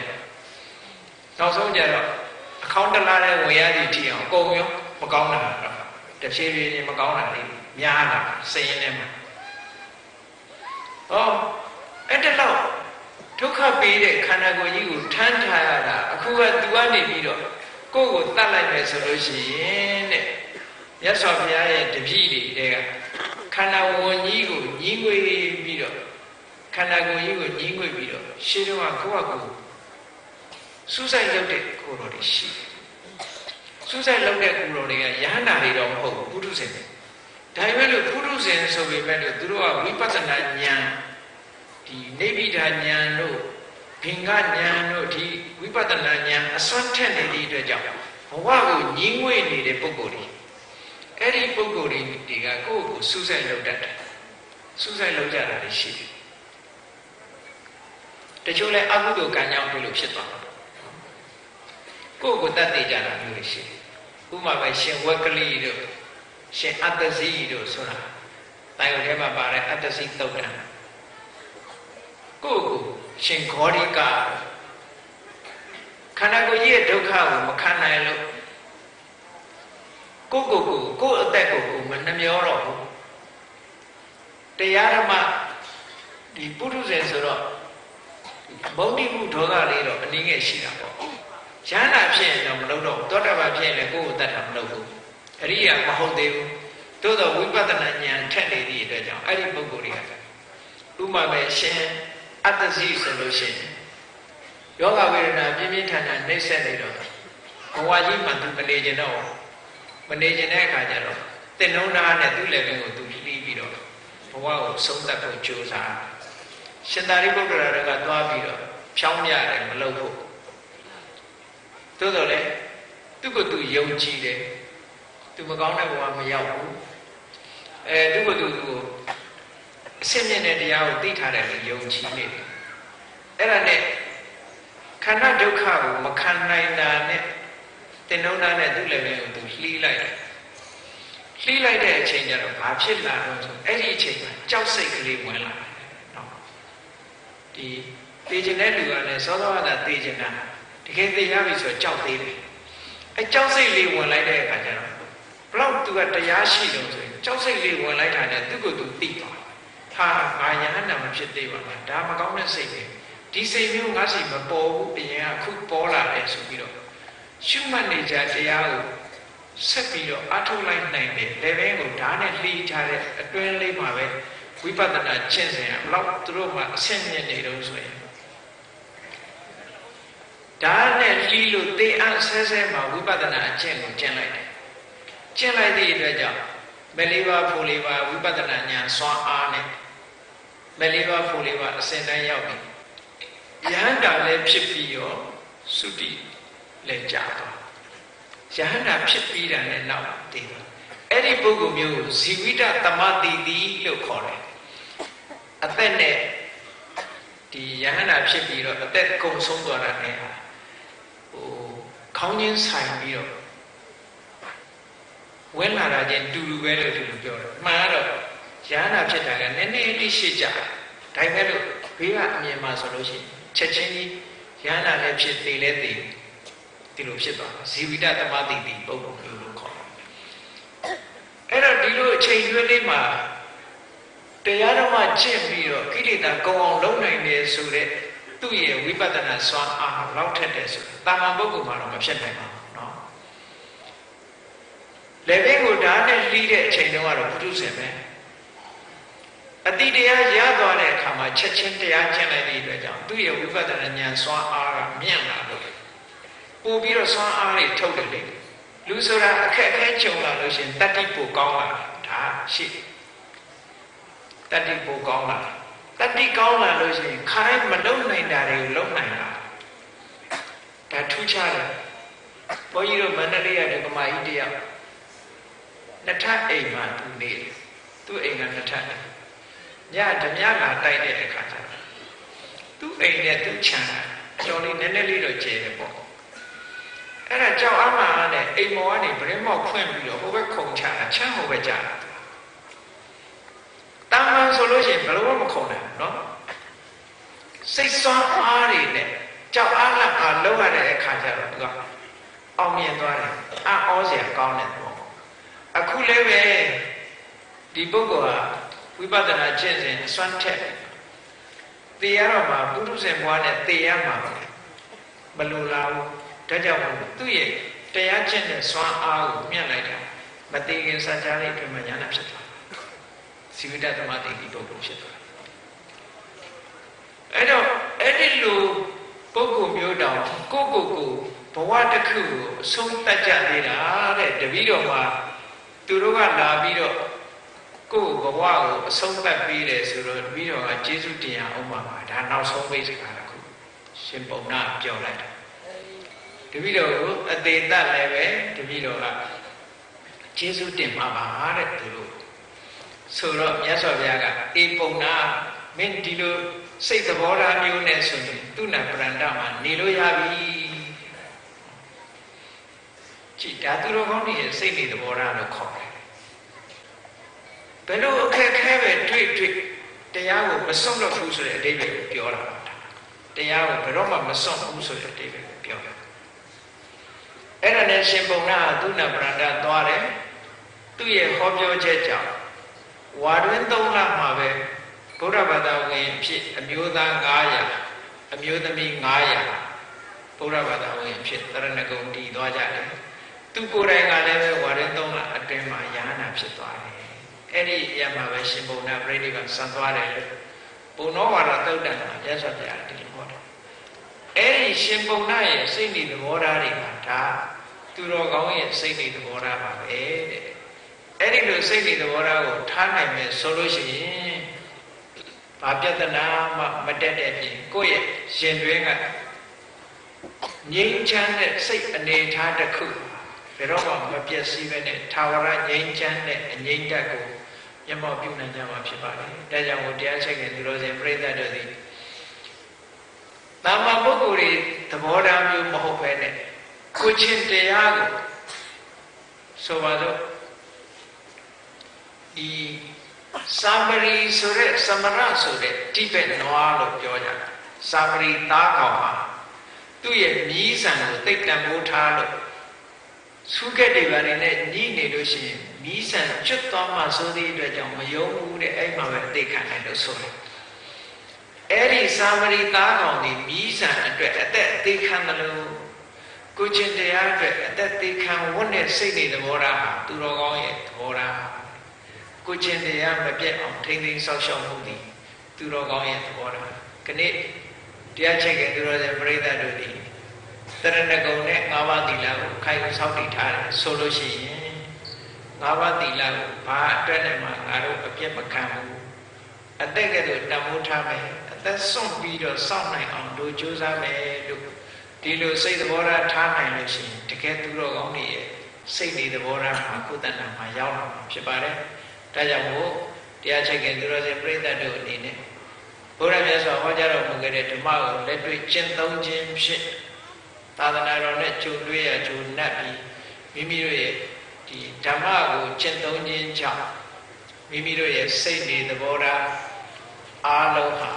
နောက်ဆုံးကြတော့ အခေါင်းတလားတဲ့ဝင်ရသည်ထီအောင်အကုန်ရောမကောင်းတာတော့တဖြည်းဖြည်းချင်းမကောင်းတာလေးများလာစင်းထဲမှာဟောအဲ့တလောက်ဒုက္ခပေးတဲ့ခန္ဓာကိုယ်ကြီးကိုထမ်းထားရတာအခုကသူကနေပြီးတော့ကိုယ့်ကိုတတ်လိုက်မယ်ဆိုလို့ရှိရင်တဲ့မြတ်စွာဘုရားရဲ့တပည့်တွေကခန္ဓာဝန်ကြီးကိုညီးငွေပြီးတော့ခန္ဓာကိုယ်ကြီးကိုညီးငွေပြီးတော့ရှင်းတော့ကိုယ့်အကူ စူးစိုက်လုပ်တဲ့ကိုယ်တော်တွေရှိတယ်စူးစိုက်လုပ်တဲ့ကိုယ်တော်တွေကရဟန္တာတွေတော့မဟုတ်ဘူးပုထုဇဉ်တွေဒါပေမဲ့လို့ပုထုဇဉ်ဆိုပေမဲ့လို့သူတို့ကဝိပဿနာဉာဏ်ဒီနေဗိဒာဉာဏ်တို့ဘင်္ဂဉာဏ်တို့ဒီဝိပဿနာဉာဏ်အစွမ်းထက်နေသည့်အတွက်ကြောင့်ဘဝကိုညှင်းငွေ့နေတဲ့ပုဂ္ဂိုလ်တွေအဲ့ဒီပုဂ္ဂိုလ်တွေကကိုယ့်ကိုစူးစိုက်လုပ်တတ်တယ်စူးစိုက်လုပ်ကြတာရှိတယ်တချို့လဲအကုသိုလ်ကံကြောင့်ဒီလိုဖြစ်သွားတာ ကိုယ့်ကိုတတ်သိကြတာမျိုးရှိတယ်ဥပမာပဲရှင်ဝက်ကလေးတို့ရှင်အတ္တစီတို့ဆိုတာတိုင်ုံထဲမှာပါတဲ့အတ္တစီသုတ်တံကိုယ့်ကိုရှင်ဂေါရိကခန္ဓာကိုယ်ကြီးရဲ့ဒုက္ခကိုမခံနိုင်လို့ကိုယ့်ကိုယ်ကိုကိုယ့်အသက်ကိုကိုမနှမျောတော့ဘူးတရားဓမ္မဒီပုထုဇဉ်ဆိုတော့မုဒ္ဓိမှုဒေါသလေးတော့အနည်းငယ်ရှိတာပေါ့ ရဟန္တာဖြစ်ရင်တော့မလုပ်တော့သောတာပန်ဖြစ်ရင်လည်းကိုယ့်ကိုတတ်တာမလုပ်ဘူးအရိယာမဟုတ်သေးဘူးသို့တော့ဝိပဿနာဉာဏ်ထက်နေသည့်အတွက်ကြောင့်အဲ့ဒီပုဂ္ဂိုလ်တွေကဥမာပဲရှင်အတ္တစီဆိုလို့ရှိရင်ယောဂဝေဒနာပြင်းပြင်းထန်ထန်နှိမ့်ဆက်နေတော့ဘဝကြီးမှသူမနေကျင်တော့မနေကျင်တဲ့အခါကျတော့တင်နှုံးနာနဲ့သူ့လည်းဘင်းကိုသူလှီးပြီးတော့ဘဝကိုဆုံးသက်ဖို့ကြိုးစားရှင်သာရိပုတ္တရာကသွားပြီးတော့ဖြောင်းပြတယ်မလုပ်ဖို့ သို့တော်လည်းသူ့ကိုသူယုံကြည်တယ်သူမကောင်းတဲ့ဘဝမရောက်ဘူးအဲသူ့ကိုသူကိုအစစ်မြင့်တဲ့တရားကိုသိထားတယ်လို့ယုံကြည်နေတယ်အဲ့ဒါနဲ့ခန္ဓာဒုက္ခကိုမခံနိုင်တာနဲ့တင်နှုံးသားနဲ့သူ့လည်းပဲကိုသူလှီးလိုက်တယ်လှီးလိုက်တဲ့အချိန်ကျတော့ဘာဖြစ်လာတော့ဆိုအဲ့ဒီအချိန်မှာကြောက်စိတ်ကလေးဝင်လာတယ်နော်ဒီသိကျင်တဲ့လူကလည်းစောစောကသိကျင်တာ တကယ်သိရပြီဆိုတော့ကြောက်သေးတယ်အဲကြောက်စိတ်လေးဝင်လိုက်တဲ့အခါကျတော့ဘလောက်သူကတရားရှိလို့ဆိုရင်ကြောက်စိတ်လေးဝင်လိုက်တာနဲ့သူ့ကိုယ်သူသိသွားဟာငါယဟန္တာမဖြစ်သေးပါဘူးဒါမကောင်းတဲ့စိတ်ပဲဒီစိတ်မျိုးငါစီမပေါ်ဘူးအရင်ကခုပေါ်လာတယ်ဆိုပြီးတော့ရှုမှတ်နေကြတရားကိုဆက်ပြီးတော့အထုတ်လိုက်နိုင်တယ်လေဘဲကိုဓာတ်နဲ့လှီးထားတဲ့အတွင်းလေးမှာပဲဝိပဿနာကျင့်စဉ်ကဘလောက်သူတို့မှအဆင့်မြင့်နေတော့ဆိုရင် ဓာတ်နဲ့လှီးလို့သေအပ်ဆဲဆဲမှာဝိပဿနာအကျင့်ကိုကျင့်လိုက်တယ်ကျင့်လိုက်သည့်အတွက်ကြောင့်မလေးပါဖိုလေးပါဝိပဿနာဉာဏ်စွမ်းအားနဲ့မလေးပါဖိုလေးပါအစဉ်တိုင်းရောက်ပြီယဟန္တာလည်းဖြစ်ပြီးရောသုတိလည်းကြာသွားယဟန္တာဖြစ်ပြီးတာနဲ့နောက်တည်သွားအဲ့ဒီပုဂ္ဂိုလ်မျိုးကိုဇီဝိတသမတိတိလို့ခေါ်တယ်အသက်နဲ့ဒီယဟန္တာဖြစ်ပြီးတော့အသက်ကုန်ဆုံးသွားတာနဲ့ဟာဟို ခေါင်းချင်းဆိုင်ပြီးတော့ဝင်လာတာချင်းတူတူပဲလို့သူပြောတယ်မှန်တော့ယဟန္တာဖြစ်တာကနည်းနည်းလေးရှိကြဒါပေမဲ့လို့ဘေးကအမြင်မှာဆိုလို့ရှိရင်ချက်ချင်းကြီးရဟန္တာလည်းဖြစ်သေးလည်းသေးဒီလိုဖြစ်သွားတာဇီဝိတသမတိတိပုဂ္ဂိုလ်မျိုးလို့ခေါ်တယ်အဲ့တော့ဒီလိုအချိန်ကျွေးလေးမှာတရားတော်မှကျင့်ပြီးတော့ကိလေသာကုံအောင်လုံးနိုင်တယ်ဆိုတဲ့ သူ့ရဲ့ဝိပဿနာစွမ်းအားလောက်ထက်တယ်ဆိုတော့တာမန်ပုဂ္ဂိုလ်မှာတော့မဖြစ်နိုင်ပါဘူးเนาะလေဘင်းကိုဓာတ်နဲ့လှီးတဲ့အချိန်တုန်းကတော့ဘုသူရှင်ပဲအတိတရားရသွားတဲ့အခါမှာချက်ချင်းတရားကျင့်လိုက်တဲ့အတွက်ကြောင့်သူ့ရဲ့ဝိပဿနာဉာဏ်စွမ်းအားကမြင့်လာလို့ပို့ပြီးတော့စွမ်းအားတွေထုတ်တယ်လေလူဆိုတာအခက်အခဲကြုံလာလို့ရှင်တတ္တိပိုကောင်းလာဒါရှိတတ္တိပိုကောင်းလာတ တ္တိကောင်းလာလို့ရှင်ခိုင်းမလုံနိုင်တာတွေကိုလုံနိုင်လာဒါထူးခြားတယ်ဘုန်းကြီးတို့မန္တလေးရတဲ့ကမာကြီးတယောက်နှစ်ထပ်အိမ်မှာသူနေတယ်သူ့အိမ်ကနှစ်ထပ်တယ်ညဓမြလာတိုက်တဲ့အခါကျတော့သူ့အိမ်နဲ့သူ့ခြံကျော်လေးနည်းနည်းလေးတော့ကျဲတယ်ပေါ့အဲ့ဒါကြောက်အမှန်နဲ့အိမ်မော်ကနေဗရင်မောက်ဖွင့်ပြီးတော့ဟိုဘက်ခုံချတာချမ်းဟိုဘက်ကြတာ တာမန်ဆိုလို့ရှိရင်ဘယ်လိုမှမခုံနိုင်ဘူးเนาะစိတ်ဆွမ်းအားတွေနဲ့ကြောက်အားလပ်အားလုံးရတဲ့အခါကျတော့သူကအောင်မြင်သွားတယ်အံ့ဩစရာကောင်းတယ်ပေါ့အခုလည်းပဲဒီပုဂ္ဂိုလ်ဟာဝိပဿနာကျင့်စဉ်အစွမ်းထက်သေရတော့မှပုထုဇဉ်ဘဝနဲ့သေရမှာမလိုလားဘူးဒါကြောင့်မို့သူ့ရဲ့တရားကျင့်တဲ့စွမ်းအားကိုမြတ်လိုက်တာမသေးခင်စัจ जा လေးအတွင်းမှာညာနာဖြစ်သွား စီဝိတသမတိတိပုဂ္ဂိုလ်ဖြစ်သွားအဲ့တော့အဲ့ဒီလိုပုဂ္ဂိုလ်မျိုးတောင်ကိုယ့်ကိုယ်ကိုဘဝတစ်ခုကိုအဆုံးတတ်ကြသေးတာတဲ့တပည့်တော်မှာသူတို့ကလာပြီးတော့ကိုယ့်ဘဝကိုအဆုံးသတ်ပေးတယ်ဆိုတော့တပည့်တော်ကကျေးဇူးတင်ရအောင်ပါပါဒါနောက်ဆုံးပိတ်စကားတစ်ခုရှင်ပုံနာပြောလိုက်တာတပည့်တော်ကိုအသေးတတ်လည်းပဲတပည့်တော်ကကျေးဇူးတင်ပါပါတဲ့သူတို့ ဆိုတော့မြတ်စွာဘုရားကအေပုံနာမင်းဒီလိုစိတ်သဘောထားမျိုးနဲ့ဆိုရင်သူနာပရန္တမှာနေလို့ရပြီကြည်ဒါသူတော်ကောင်းတွေရဲ့စိတ်တွေသဘောထားလို့ခေါ်တယ်ဘယ်လိုအခက်ခဲပဲတွေ့တွေ့တရားကိုမစွန့်လို့ဘူးဆိုတဲ့အဓိပ္ပာယ်ကိုပြောတာတရားကိုဘယ်တော့မှမစွန့်ဘူးဆိုတဲ့အဓိပ္ပာယ်ကိုပြောတာအဲ့ဒါနဲ့ရှင်ပုံနာသူနာပရန္တသွားတယ်သူ့ရဲ့ဟောပြောချက်ကြောင့် ဝါတွင်၃လမှာပဲဗုဒ္ဓဘာသာဝင်ဖြစ်အမျိုးသား900အမျိုးသမီး900ဗုဒ္ဓဘာသာဝင်ဖြစ်တရဏဂုံတည်သွားကြတယ်သူကိုယ်တိုင်ကလည်းပဲဝါတွင်၃လအတွင်းမှာယ ahanan ဖြစ်သွားတယ်အဲ့ဒီရမှာပဲရှင်ဘုံနာပြိဋိကဆံသွားတယ်လို့ဘုံတော်ဝါဒသုတ်တန်မှာရသော်ပြဒီလိုဟောတယ်အဲ့ဒီရှင်ဘုံနာရဲ့စိတ်နေသဘောထားတွေကဒါသူတော်ကောင်းရဲ့စိတ်နေသဘောထားပါပဲတဲ့ အဲ့ဒီလိုစိတ်နေသဘောထားကိုထားနိုင်မယ်ဆိုလို့ရှိရင်ဘာပြဿနာမှမတက်တဲ့ပြင်ကိုယ့်ရဲ့ရှင်တွင်းကငြိမ်းချမ်းတဲ့စိတ်အနေထားတစ်ခုဘယ်တော့မှမပျက်စီးပဲနဲ့ထာဝရငြိမ်းချမ်းတဲ့အငြိမ့်တက်ကိုမျက်မှောက်ပြုနိုင်ကြမှာဖြစ်ပါတယ်။ဒါကြောင့်ဟိုတရားချက်ခင်သူတော်စင်ပြိဿတ်တို့သည်တာမန်ပုဂ္ဂိုလ်တွေသဘောထားမျိုးမဟုတ်ပဲနဲ့ကိုချင်းတရားကိုဆိုပါတော့ ဒီစာမရီဆိုတဲ့သမရဆိုတဲ့တိဘက်နွားလို့ပြောကြတာစာမရီသားကောင်ဟာသူ့ရဲ့မြည်ဆံကိုတိတ်တံမိုးထားလို့သုကက်တွေပါနေနဲ့ညှိနေလို့ရှိရင်မြည်ဆံကျွတ်သွားမှဆိုသည့်အတွက်ကြောင့်မယုံဘူးတဲ့အဲ့မှာပဲအသိခံတယ်လို့ဆိုတယ်အဲ့ဒီစာမရီသားကောင်ဒီမြည်ဆံအတွက်အသက်အသိခံတယ်လို့ကိုချင်းတရားအတွက်အသက်သိခံဝတ်နဲ့စိတ်နေသဘောထားဟာသူတော်ကောင်းရဲ့သဘောထား ကိုချင်းတရားမပြတ်အောင်ထိမ့်သိမ်းဆောက်ရှောက်မှုသည်သူတော်ကောင်းရဲ့သဘောထားခဏတရားချိတ်ကသူတော်စင်ပြိဿတို့သည်တရဏဂုံနဲ့၅ပါးသီလကိုခိုင်ခိုင်ဆောက်တည်ထားတယ်ဆိုလို့ရှိရင်၅ပါးသီလကိုဘာအတွက်နဲ့မှငါတို့အပြစ်မခံဘူးအသက်ကဲ့သို့တန်ဖိုးထားမယ်အသက်စွန့်ပြီးတော့စောင့်နိုင်အောင်တို့ကြိုးစားမယ်လို့ဒီလိုစိတ်သဘောထားထားနိုင်လို့ရှိရင်တကယ်သူတော်ကောင်းတွေရဲ့စိတ်နေသဘောထားမှာကိုယ်တဏ္ဍာမှာရောက်လာမှာဖြစ်ပါတယ် ဒါကြောင့်မို့တရားချိတ်ကသူတော်စင်ပြိဿတို့အနေနဲ့ဘုရားမြတ်စွာဟောကြားတော်မူခဲ့တဲ့ဓမ္မကိုလက်တွေ့ကျင့်သုံးခြင်းဖြင့်သာသနာတော်နဲ့ကြုံတွေ့ရကြုံ납ပြီးမိမိတို့ရဲ့ဒီဓမ္မကိုကျင့်သုံးခြင်းကြောင့်မိမိတို့ရဲ့စိတ်နေသဘောထားအားလုံးဟာ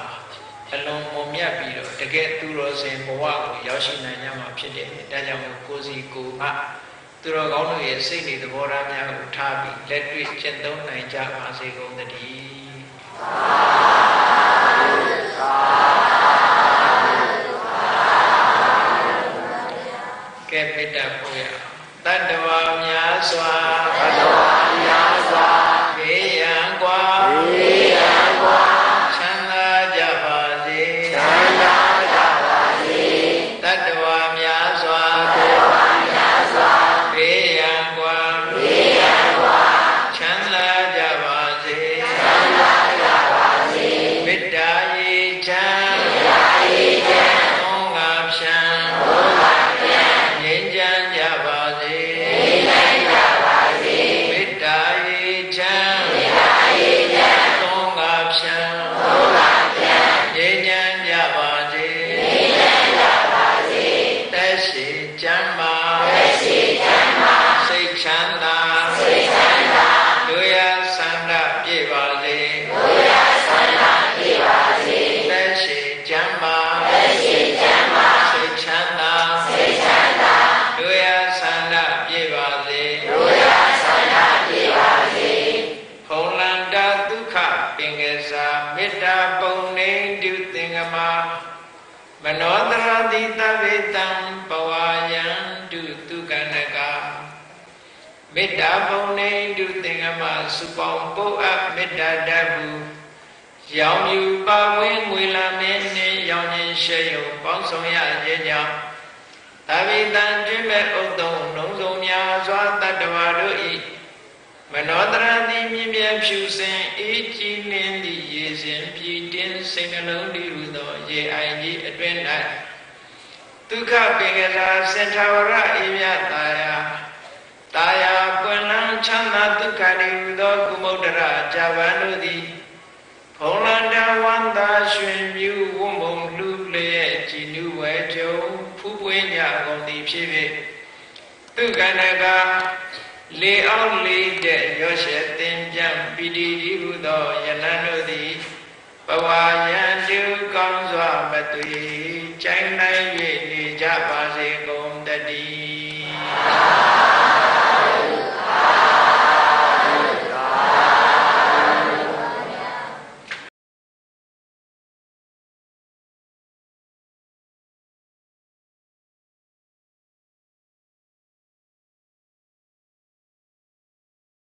အလုံးမုံမြတ်ပြီးတော့တကယ်သူတော်စင်ဘဝကိုရောက်ရှိနိုင်ကြမှာဖြစ်တယ်။ဒါကြောင့်မို့ကိုစီကိုငါ သူတော်ကောင်းတို့ရဲ့စိတ်နေသဘောထားများကိုထားပြီးလက်တွေ့ကျင့်သုံးနိုင်ကြပါစေကုန်သတည်းကဲမေတ္တာပို့ရတတ္တဝါများစွာတတ္မေတ္တာပုံနေတုသင်္ကမာစုပေါင်းပုတ်အပ်မေတ္တာတတ်ဟုရောင်ယူပါဝင်းငွေလာမင်းနှင့်ရောင်ခြင်းရှေယုံပေါင်းဆောင်ရခြင်းကြောင့်သဗေတံကျွင့်မဲ့ဥဒ္ဒုံလုံးစုံများစွာတတ္တဝါတို့ဤမနောတရတိမြင့်မြတ်ဖြူစင်အေးကြည်လင်းသည့်ရေစဉ်ပြည်တင်းစိတ်နှလုံးတည်ဟူသောရေအိုင်ကြီးအတွင်၌ဒုက္ခပင်ကရာစင်ထာဝရအေးမြတ်တာယာ တာယာပွင့်လန်းချမ်းသာဒုက္ခတည်ဟူသောကုမုဒ္ဒရာဇာဗန်တို့သည်ဖုံလန္တဝန္တာရွှင်မြူဝုံမုံလူလျက်ကြည်နူးဝဲကြုံဖူးပွေးကြကုန်သည်ဖြစ်ဖြစ်သူကန္နကလေအောင်လေးတဲ့ရောရှက်သင်ပြန့်ပီတိဤဟုသောယနန်တို့သည်ဘဝယံတုကောင်းစွာမသွေကြိုင်နိုင်၍နေ